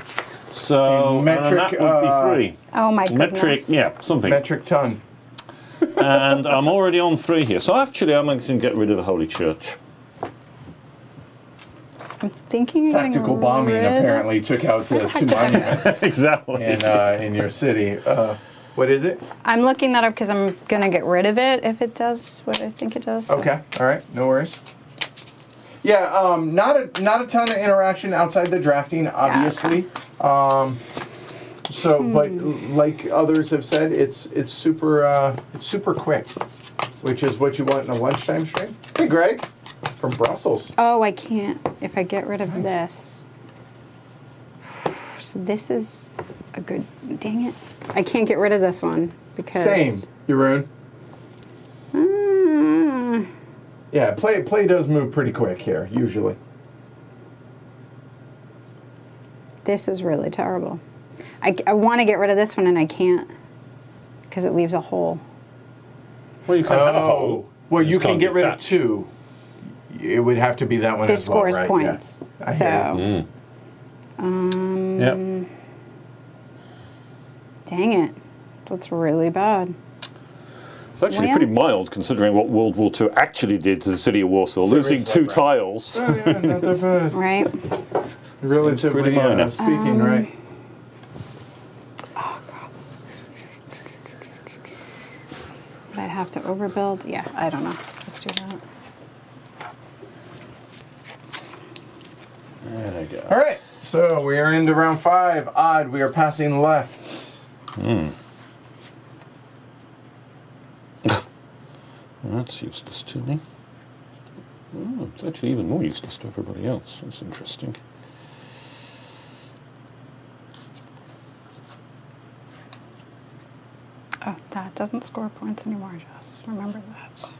So
Metric,
and that would
uh,
be free.
Oh my goodness.
Metric, yeah, something.
Metric ton.
And I'm already on three here. So actually, I'm going to get rid of the Holy Church.
I'm thinking of getting
Tactical bombing
rid-
apparently took out the two monuments
exactly.
in, uh, in your city. Uh, what is it?
I'm looking that up because I'm gonna get rid of it if it does what I think it does.
Okay, all right, no worries. Yeah, um, not a not a ton of interaction outside the drafting, obviously. Um, so, but like others have said, it's it's super uh, it's super quick, which is what you want in a lunchtime stream. Hey, Greg, from Brussels.
Oh, I can't. If I get rid of this. So this is a good. Dang it! I can't get rid of this one because.
Same, Jeroen.
Mm,
Yeah, play play does move pretty quick here, usually.
this is really terrible. I, I want to get rid of this one and I can't because it leaves a hole.
well, you can have a
Oh,
hole.
well,
You
you can get rid of two. It would have to be that one
This
as well,
scores
right?
Points.
I
So,
hear you.
um,
Yep.
dang it. That's really bad.
It's actually
Well-
pretty mild considering what World War II actually did to the city of Warsaw, losing two
right.
tiles.
Oh, yeah, not.
Right?
Relatively
pretty minor.
uh, speaking, right?
Would I have to overbuild? Yeah, I don't know. Let's do that.
There you go.
All right, so we are into round five. Odd, we are passing left. Hmm.
That's useless to me. Oh, it's actually even more useless to everybody else. That's interesting.
Oh, that doesn't score points anymore, Jess. Remember that.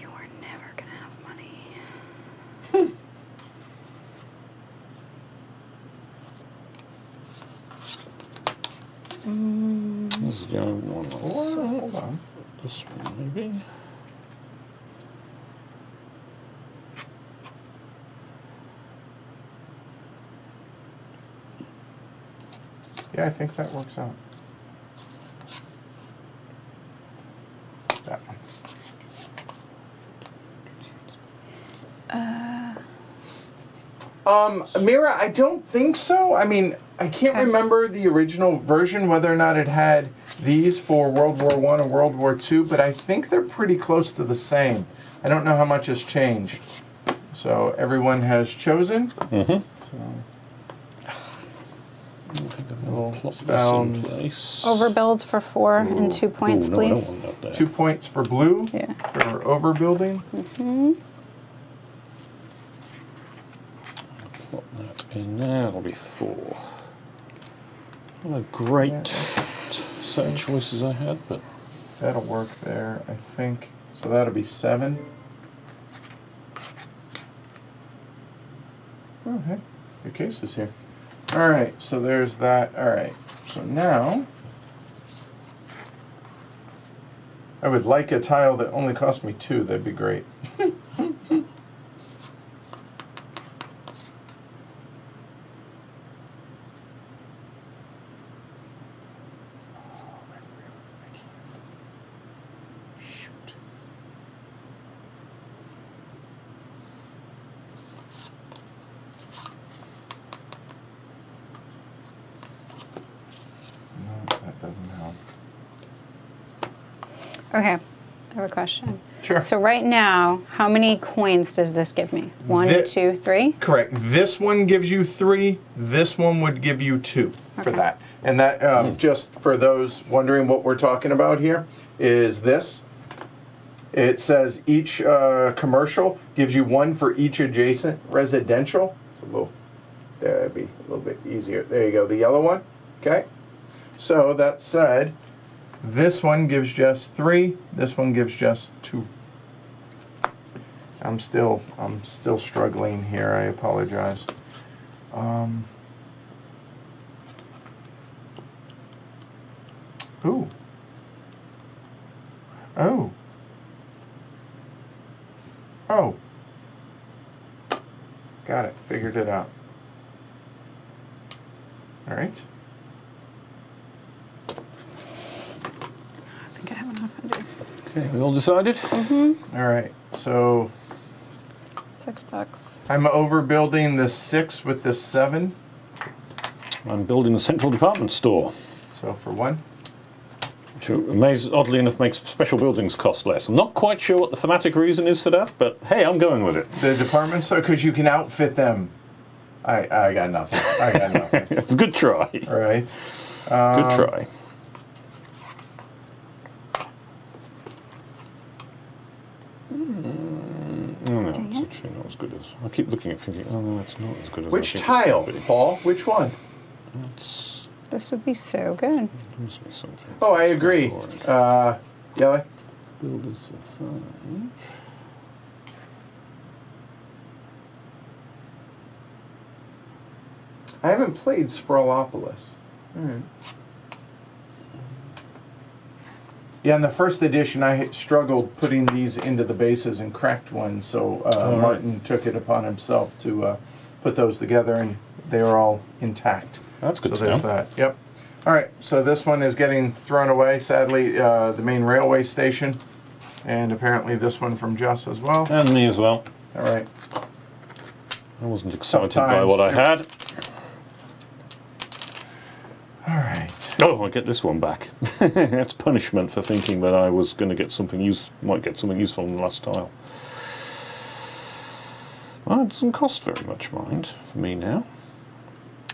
You are never gonna have money. Hmm.
This is the only one. that's-
Hold on.
This one, maybe.
Yeah, I think that works out. That one. Uh, Um, Mira, I don't think so. I mean, I can't
Okay.
remember the original version whether or not it had these for World War One and World War Two, but I think they're pretty close to the same. I don't know how much has changed. So everyone has chosen.
Mm-hmm.
We'll
Plop this in
found
place.
Overbuild for four and two points,
Ooh, no, I don't
please.
want that there.
two points for blue
Yeah.
for overbuilding. Mm-hmm.
Plop that in there. That'll be four. What a great set of choices I had, but
That'll work there, I think. So that'll be seven. Okay, your case is here. All right, so there's that. All right, so now I would like a tile that only cost me two. That'd be great. Shoot. No, that doesn't help.
Okay, I have a question.
Sure.
So right now, how many coins does this give me? One,
Thi-
two, three?
Correct. This one gives you three. This one would give you two for that. And that, um, just for those wondering what we're talking about here, is this. It says each uh, commercial gives you one for each adjacent residential. It's a little, that'd be a little bit easier. There you go, the yellow one. Okay. So that said, this one gives just three. This one gives just two. I'm still I'm still struggling here. I apologize. Um, ooh. Oh. Oh. Got it. Figured it out. All right.
I think I have enough. I do.
Okay, we all decided.
All right. So
Six bucks.
I'm overbuilding the six with the seven.
I'm building a central department store,
So for one.
which amaze, oddly enough makes special buildings cost less. I'm not quite sure what the thematic reason is for that, but hey, I'm going with it.
The department store, because you can outfit them. I I got nothing. I got nothing.
It's a good try.
All right.
Good
Um,
try. Oh, no, it's actually not as good as. I keep looking at thinking, oh no, it's not as good as. I
Which
think
tile,
It's.
Paul? Which one?
It's,
This would be so good.
gives me something.
Oh, I agree. Uh, Yellow.
Builders for five.
I haven't played Sprawlopolis. Alright. Yeah, in the first edition, I struggled putting these into the bases and cracked one, so uh,
right.
Martin took it upon himself to uh, put those together, and they are all intact.
That's good
so
to
there's
know.
that. Yep. All right. So this one is getting thrown away. Sadly, uh, the main railway station, and apparently this one from Jess as well.
And me as well.
All right.
I wasn't excited by what I had.
All right.
Oh, I get this one back. That's punishment for thinking that I was going to get something use, might get something useful in the last tile. Well, it doesn't cost very much, mind, for me now.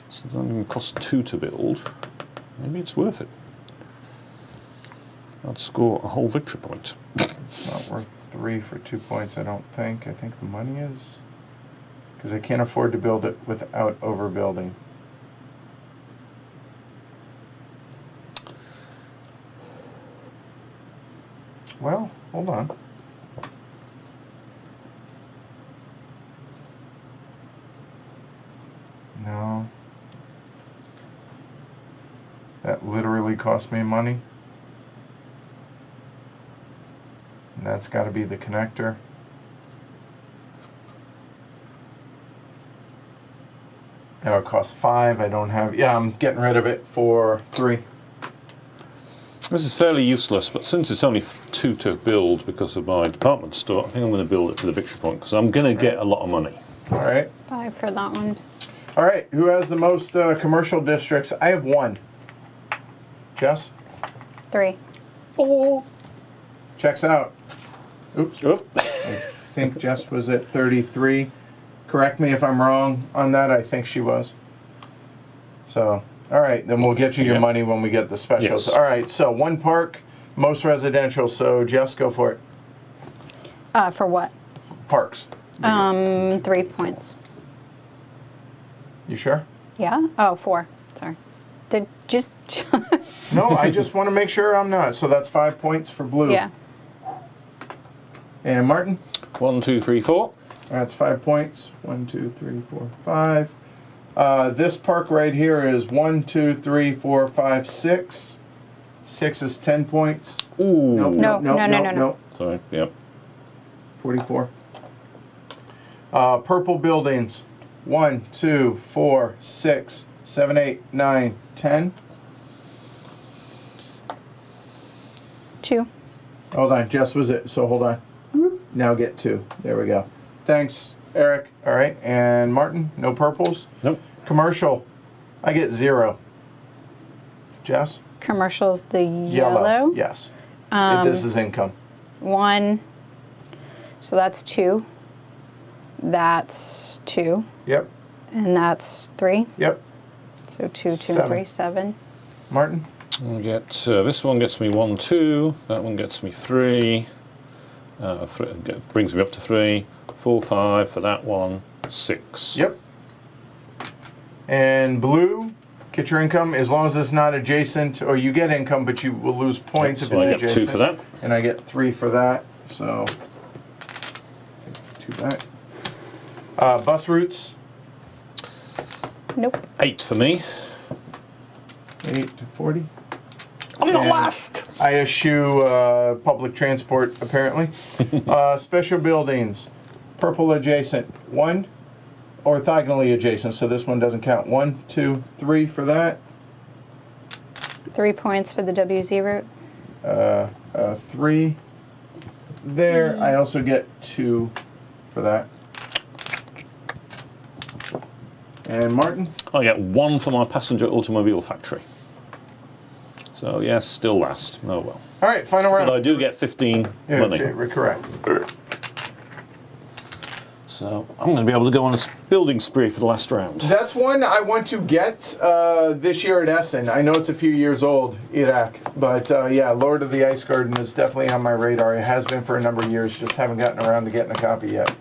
So only going to cost two to build. Maybe it's worth it. I'd score a whole victory point.
Not worth three for two points. I don't think. I think the money is because I can't afford to build it without overbuilding. Well, hold on. No. That literally cost me money. And that's got to be the connector. Now it costs five. I don't have. Yeah, I'm getting rid of it for three.
This is fairly useless, but since it's only two to build because of my department store, I think I'm going to build it to the victory point because I'm going to get a lot of money.
All right.
Five for that one.
All right. Who has the most uh, commercial districts? I have one. Jess
Three.
Four.
checks out. Oops.
Oh.
I think Jess was at 33. Correct me if I'm wrong on that. I think she was. So, all right, then we'll get you your
Yeah.
money when we get the specials.
Yes.
All right, so one park, most residential. So, Jess, go for it.
Uh, for what?
Parks.
Um, three points.
You sure?
Yeah? Oh, four. Sorry. Did just
No, I just want to make sure I'm not. So that's five points for blue.
yeah.
And Martin,
One, two, three, four.
that's five points. One, two, three, four, five. Uh, this park right here is one, two, three, four, five, six. Six is ten points.
Ooh.
Nope,
No,
nope, nope,
no, no,
nope,
no, no.
nope.
Sorry. Yep.
44. Uh, purple buildings. 1, 2, 4, 6, 7, 8, 9, 10.
Two.
Hold on, Jess was it, so hold on. Now get 2. There we go. Thanks, Eric. All right, and Martin, no purples.
Nope.
Commercial, I get 0. Jess?
Commercials the yellow.
Yes.
Um,
this is income.
One. So that's two. That's two.
Yep,
And that's three.
yep.
So two, two,
Seven.
and three, seven.
Martin?
I get uh, this one gets me one, two. That one gets me three. Uh, three brings me up to three. Four, five for that one. Six.
Yep. And blue, get your income as long as it's not adjacent, or you get income, but you will lose points if
So I
it's
get
adjacent.
two for that.
And I get three for that, so two back. Uh, bus routes,
Nope.
Eight for me.
eight to forty.
I'm not
And
last.
I eschew uh, public transport apparently. uh, special buildings, purple adjacent, one, orthogonally adjacent, so this one doesn't count. One, two, three for that.
Three points for the WZ route.
uh, uh, three there. I also get two for that. And Martin,
I get one for my passenger automobile factory. So yes, still last. Oh well.
all right, final round.
But I do get 15
Yeah,
money.
fa- correct.
So I'm going to be able to go on a building spree for the last round.
That's one I want to get uh, this year at Essen. I know it's a few years old, Iraq, but uh, yeah, Lord of the Ice Garden is definitely on my radar. It has been for a number of years, just haven't gotten around to getting a copy yet.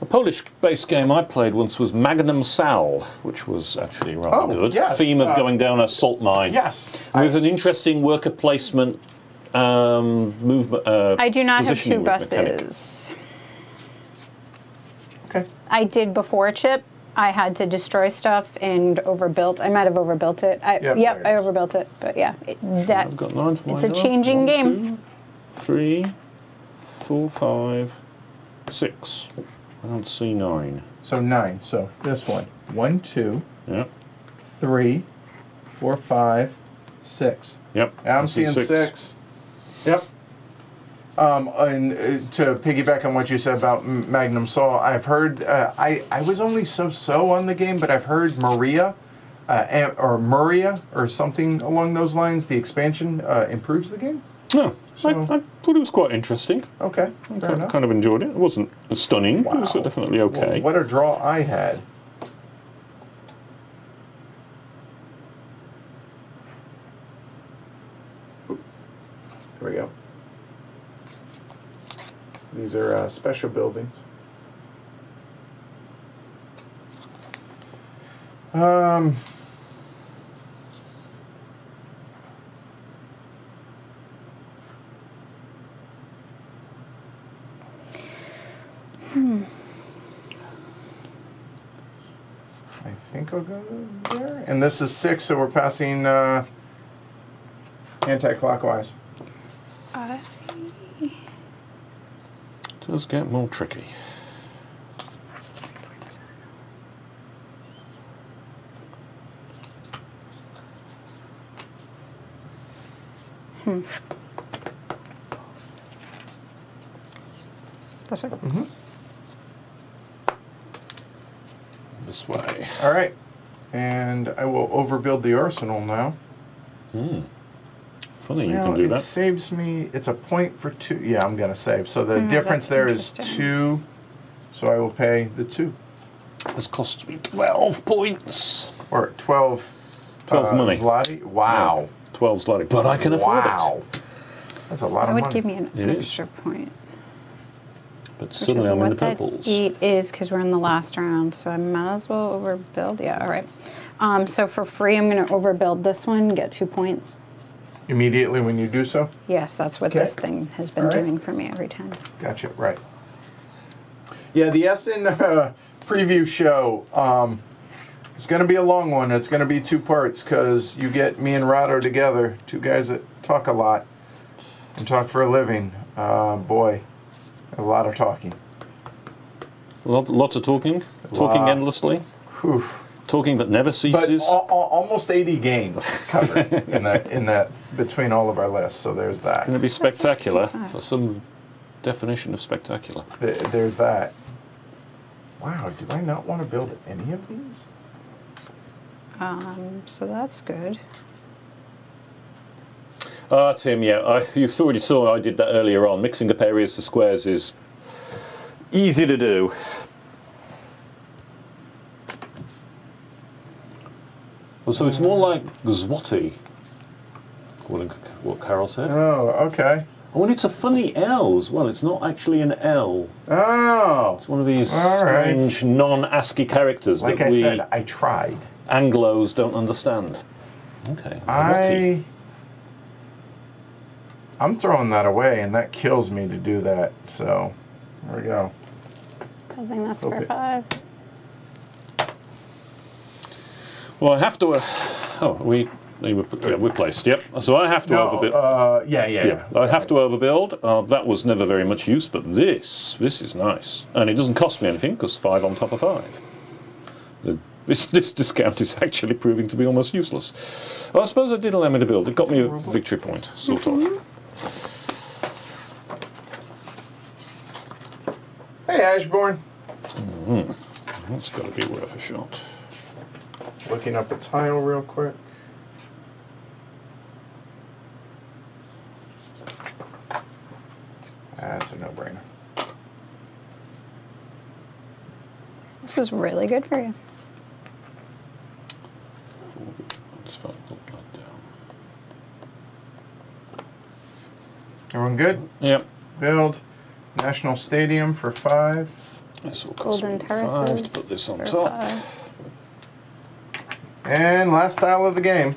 A Polish-based game I played once was Magnum Sal, which was actually rather
Oh,
good.
yes,
Theme of
uh,
going down a salt mine.
Yes.
With an interesting worker placement um, movement. Uh,
I do not have
positioning
two
mechanic.
Buses.
Okay.
I did before chip. I had to destroy stuff and overbuilt. I might have overbuilt it. I,
Yep,
yep, I overbuilt it. But yeah, it, that
I've got nine
it's
my
a
die.
changing
One,
game.
two, three, four, five, six. I don't see nine.
So nine. So this one. One, two,
Yeah.
three, four, five, six.
Yep.
I'm
I see
seeing six. Yep. Um, and uh, to piggyback on what you said about Magnum Sal, I've heard uh, I I was only so-so on the game, but I've heard Maria, uh, or Maria, or something along those lines. The expansion uh, improves the game.
No,
So-
I, I thought it was quite interesting.
Okay, fair
Kind, kind of enjoyed it. It wasn't stunning. It was
Wow.
definitely
Well,
okay.
what a draw I had. There we go. These are uh, special buildings. Um, I think I'll go there. And this is six, so we're passing uh, anti-clockwise.
Uh,
does get more tricky. Hmm.
that's right.
Mm-hmm.
This way.
All right. And I will overbuild the arsenal now.
Funny you
Well,
can do
it
that.
saves me. It's a point for two. Yeah, I'm gonna save. So the
Mm,
difference there is two. So I will pay the two
This costs me 12 points.
or twelve.
12
uh,
money.
Zloty. Wow.
12 zloty. But I can afford it.
wow. That's a lot
That
of
would give me an
It is.
extra point.
But
Which
suddenly I'm in the
what that
purples.
eight is because we're in the last round, so I might as well overbuild. Yeah, all right. Um, so for free, I'm going to overbuild this one, get two points.
Immediately when you do so?
Yes, that's what
Okay.
this thing has been
All right.
doing for me every time.
Gotcha, right. Yeah, the Essen uh, preview show, um, it's going to be a long one. It's going to be two parts because you get me and Rahdo together, two guys that talk a lot and talk for a living. Uh, boy, a lot of talking.
Lot, lots of talking, talking endlessly,
Whew.
Talking that never
But
ceases.
al- al- almost 80 games covered in that in that between all of our lists. So there's that.
It's Going to be spectacular for some definition of spectacular.
Th- There's that. Wow, do I not want to build any of these?
Um, so that's good.
Ah, Tim, yeah, I, you already saw I did that earlier on. Mixing up areas for squares is easy to do. Well, so it's more like Zwati, according to what Carol said.
Oh, okay.
Oh, and it's a funny L as well. It's not actually an L.
Oh,
It's one of these
All right.
strange non-ASCII characters
like
that
I
we
said, I tried.
Anglos don't understand. Okay. Zwati.
I I'm throwing that away, and that kills me to do that. So there we go.
Building this for
Okay.
five.
Well, I have to. Uh, oh, we they were yeah, we're placed. Yep. So I have to
No,
overbuild.
uh, yeah, yeah,
yeah, I have to overbuild. Uh, that was never very much use, but this this is nice, and it doesn't cost me anything because five on top of five. The- This, this discount is actually proving to be almost useless. Well, I suppose it did allow me to build. It got me a victory point, sort of.
Hey, Ashbourne.
That's got to be worth a shot.
Looking up a tile real quick. That's a no-brainer.
This is really good for you.
Four victory points, five, put that down.
Everyone good?
Yep.
Build National Stadium for five.
This will cost
Golden
me five
terraces.
to put this on top.
five.
And last style of the game.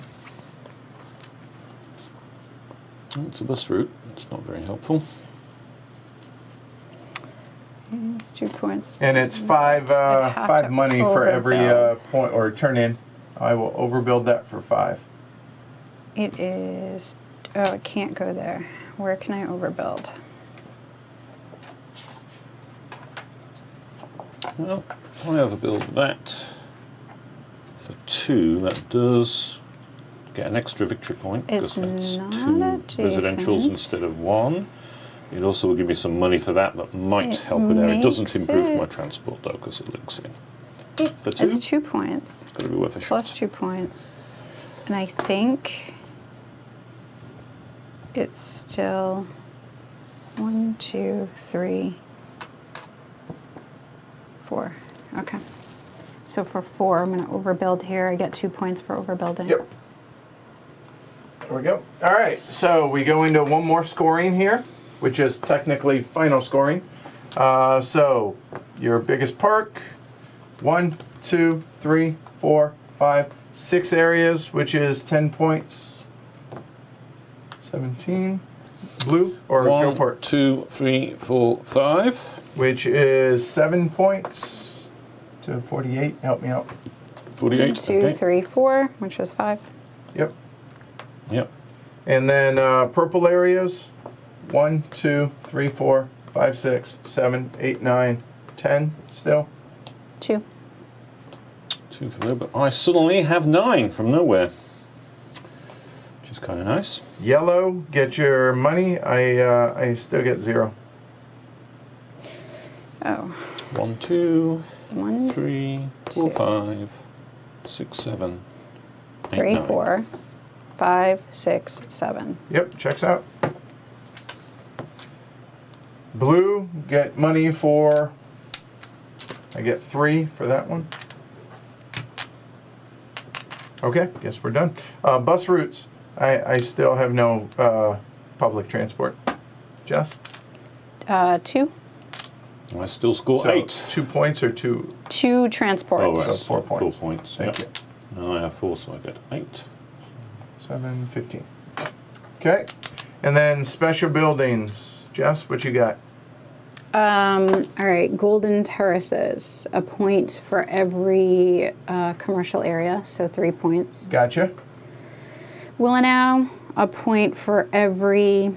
It's a bus route. It's not very helpful.
It's two points.
And it's five uh, five money for every uh, point or turn in. I will overbuild that for five.
It is. Oh, it can't go there. Where can I overbuild?
Well, if I overbuild that for two, that does get an extra victory point because that's two residentials instead of one. It also will give me some money for that that might
It
help it out. It doesn't improve my transport though because it links in. For two?
It's two points.
It's to be worth a shot.
two points. And I think it's still one, two, three, four. Okay. So for four, I'm going to overbuild here. I get two points for overbuilding.
Yep. There we go. All right, so we go into one more scoring here, which is technically final scoring. Uh, so your biggest park, one, two, three, four, five, six areas, which is 10 points. 17. Blue, or go for it.
two, three, four, five.
Which is seven points to 48. Help me out.
One,
Forty-eight.
two,
okay.
three, four, which is five.
Yep.
Yep.
And then uh, purple areas, one, two, three, four, five, six, seven, eight, nine, ten. Still.
Two.
Two from there, but I suddenly have nine from nowhere, which is kind of nice.
Yellow, get your money. I uh, I still get zero.
Oh.
One, two,
One,
three, four,
Two.
five, six, seven, eight,
three,
nine.
four, five, six, seven.
Yep, checks out. Blue, get money for. I get three for that one. Okay, guess we're done. Uh, bus routes. I, I still have no uh, public transport. Jess?
Uh, two.
I still score
So,
eight.
Two points or two?
Two transports.
Oh, right.
So four
Four
points.
points.
Thank
yep.
you.
And I have four, so I get eight.
7, 15. Okay. And then special buildings. Jess, what you got?
Um, all right, Golden Terraces, a point for every uh, commercial area, so three points.
Gotcha.
Wilanów, a point for every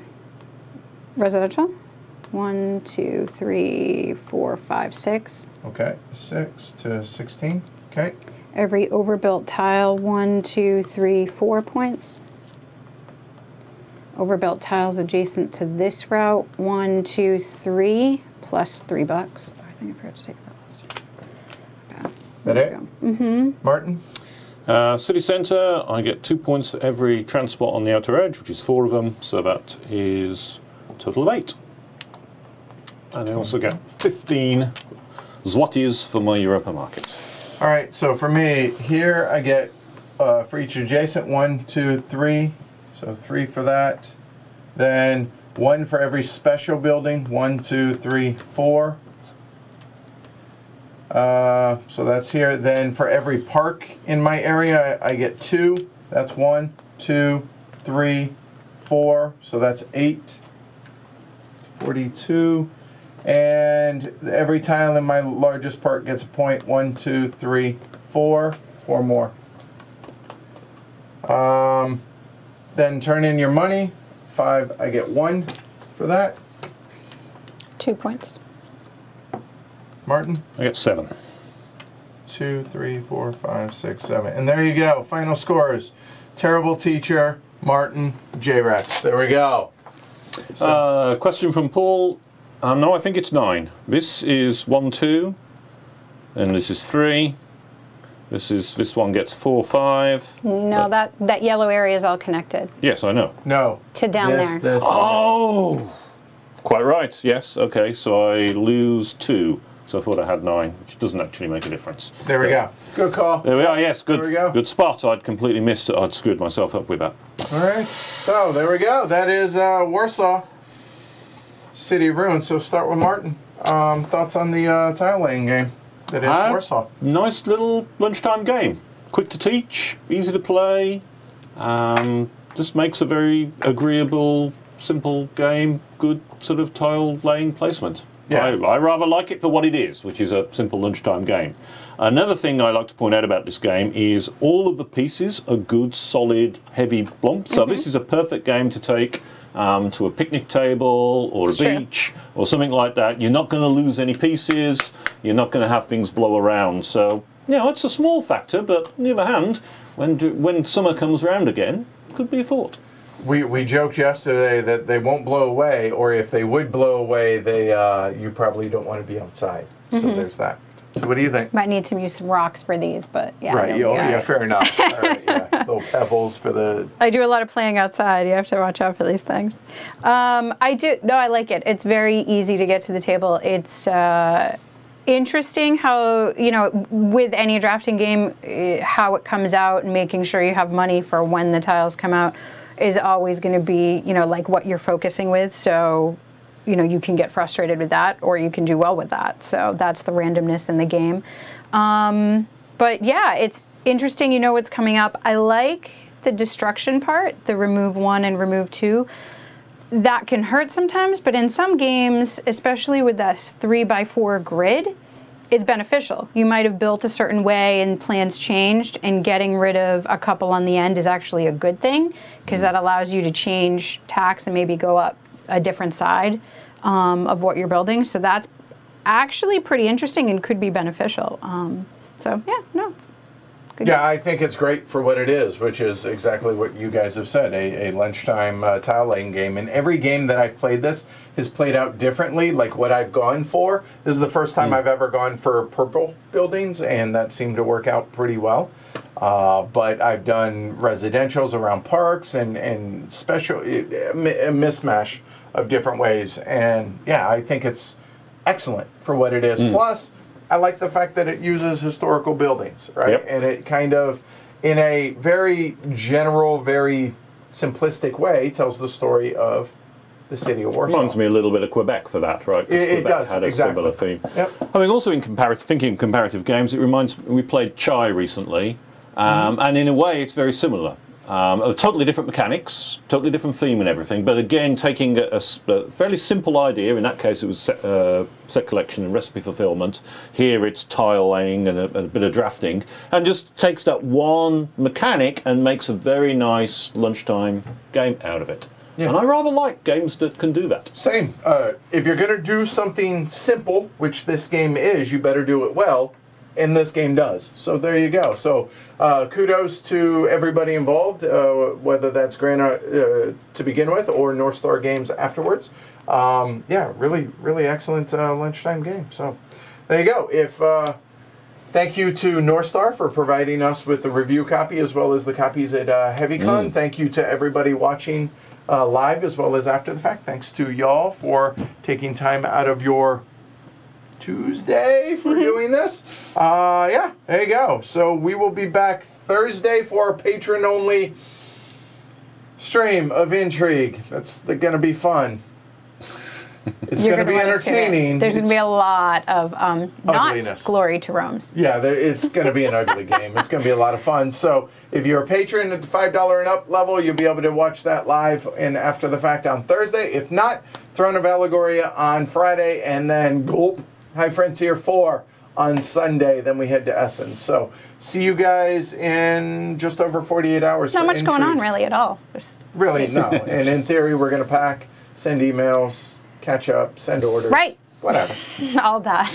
residential. One, two, three, four, five, six.
Okay. 6 to 16. Okay.
Every overbuilt tile, one, two, three, four points. Overbuilt tiles adjacent to this route, one, two, three, plus three bucks. I think I forgot to take that last. Okay.
That
there
it?
we go. Mm-hmm.
Martin?
Uh, city centre, I get two points for every transport on the outer edge, which is four of them, so that is a total of eight. And I also get 15 zlotys for my Europa market.
All right. So for me, here I get uh, for each adjacent one, two, three. So three for that. Then one for every special building. One, two, three, four. Uh, so that's here. Then for every park in my area, I, I get two. That's one, two, three, four. So that's eight. 42. And every tile in my largest part gets a point. One, two, three, four. Four more. Um, then turn in your money. Five, I get one for that.
Two points.
Martin?
I get seven.
Two, three, four, five, six, seven. And there you go. Final scores. Terrible teacher, Martin, J-Rex. There we go. So,
Uh, question from Paul. Um, no, I think it's nine. This is one, two, and this is three. This is this one gets four, five.
No, that, that yellow area is all connected
Yes, I know.
no.
to down
This,
there.
this,
Oh, quite right. Yes. Okay. So I lose two. So I thought I had nine, which doesn't actually make a difference.
There we go. Good call.
There we are. Yes. Good.
There we go.
Good spot. I'd completely missed it. I'd screwed myself up with that.
All right. So there we go. That is uh, Warsaw, City of Ruin. So start with Martin. Um, thoughts on the uh, tile laying game that is
Uh,
Warsaw?
Nice little lunchtime game. Quick to teach, easy to play. Um, just makes a very agreeable, simple game. Good sort of tile laying placement.
Yeah.
I, I rather like it for what it is, which is a simple lunchtime game. Another thing I like to point out about this game is all of the pieces are good, solid, heavy blumps. So this is a perfect game to take um, to a picnic table or a
true.
beach or something like that. You're not going to lose any pieces. You're not going to have things blow around. So, you know, it's a small factor, but on the other hand, when when summer comes around again, it could be a thought.
We, we joked yesterday that they won't blow away, or if they would blow away, they uh, you probably don't want to be outside. So there's that. So what do you think?
Might need to use some rocks for these, but yeah.
Right.
you'll
Yeah,
alright.
Fair enough. All right. Yeah. Little pebbles for the.
I do a lot of playing outside. You have to watch out for these things. Um, I do. No, I like it. It's very easy to get to the table. It's uh, interesting how you know with any drafting game, eh, how it comes out and making sure you have money for when the tiles come out is always going to be you know like what you're focusing with. So you know you can get frustrated with that or you can do well with that. So that's the randomness in the game. Um, but yeah it's interesting you know what's coming up. I like the destruction part the remove one and remove two. That can hurt sometimes but in some games especially with this three by four grid it's beneficial. You might have built a certain way and plans changed and getting rid of a couple on the end is actually a good thing because that allows you to change tax and maybe go up a different side um, of what you're building. So that's actually pretty interesting and could be beneficial. Um, so yeah, no, it's good.
Yeah, I think it's great for what it is, which is exactly what you guys have said a, a lunchtime uh, tile laying game. And every game that I've played this has played out differently, like what I've gone for. This is the first time I've ever gone for purple buildings, and that seemed to work out pretty well. Uh, but I've done residentials around parks and, and special, a mi- a mismatch of different ways. And yeah, I think it's excellent for what it is. Plus, I like the fact that it uses historical buildings, right?
Yep.
And it kind of, in a very general, very simplistic way, tells the story of the city of Warsaw.
Reminds me a little bit of Quebec for that, right?
It- it
Quebec
does,
had a
exactly.
similar theme.
Yep.
I mean, also in comparative, thinking comparative games, it reminds we played Chai recently, Um, And in a way, it's very similar. Um, uh, totally different mechanics, totally different theme and everything. But again, taking a fairly simple idea. In that case, it was set, uh, set collection and recipe fulfillment. Here, it's tile laying and a, and a bit of drafting, and just takes that one mechanic and makes a very nice lunchtime game out of it.
Yeah.
And I rather like games that can do that.
Same. Uh, if you're going to do something simple, which this game is, you better do it well. And this game does. So there you go. So uh, kudos to everybody involved, uh, whether that's Granna uh, to begin with or North Star Games afterwards. Um, yeah, really, really excellent uh, lunchtime game. So there you go. If uh, Thank you to North Star for providing us with the review copy as well as the copies at uh, HeavyCon. Thank you to everybody watching uh, live as well as after the fact. Thanks to y'all for taking time out of your Tuesday for doing this. Uh, yeah, there you go. So we will be back Thursday for our patron only stream of Intrigue. That's going to be fun. It's going to be
gonna want to tune in.
entertaining.
There's going to be a lot of um, not
Ugliness.
glory to Rome's.
Yeah, there, it's going to be an ugly game. It's going to be a lot of fun. So if you're a patron at the five dollar and up level, you'll be able to watch that live and after the fact on Thursday. If not, Throne of Allegoria on Friday, and then Gulp High Frontier Four on Sunday. Then we head to Essen. So see you guys in just over 48 hours.
Not
for
much going on really at all. Just-
Really, no. and in theory, we're going to pack, send emails, catch up, send orders.
Right.
Whatever.
all that.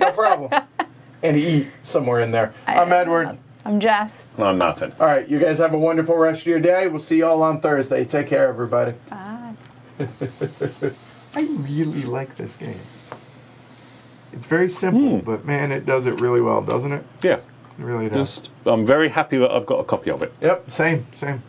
No problem. and eat somewhere in there. I'm Edward.
I'm Jess.
I'm Martin.
All right, you guys have a wonderful rest of your day. We'll see you all on Thursday. Take care, everybody.
Bye.
I really like this game. It's very simple, hmm. but man, it does it really well, doesn't it?
Yeah.
It really does.
Just, I'm very happy that I've got a copy of it.
Yep, same, same.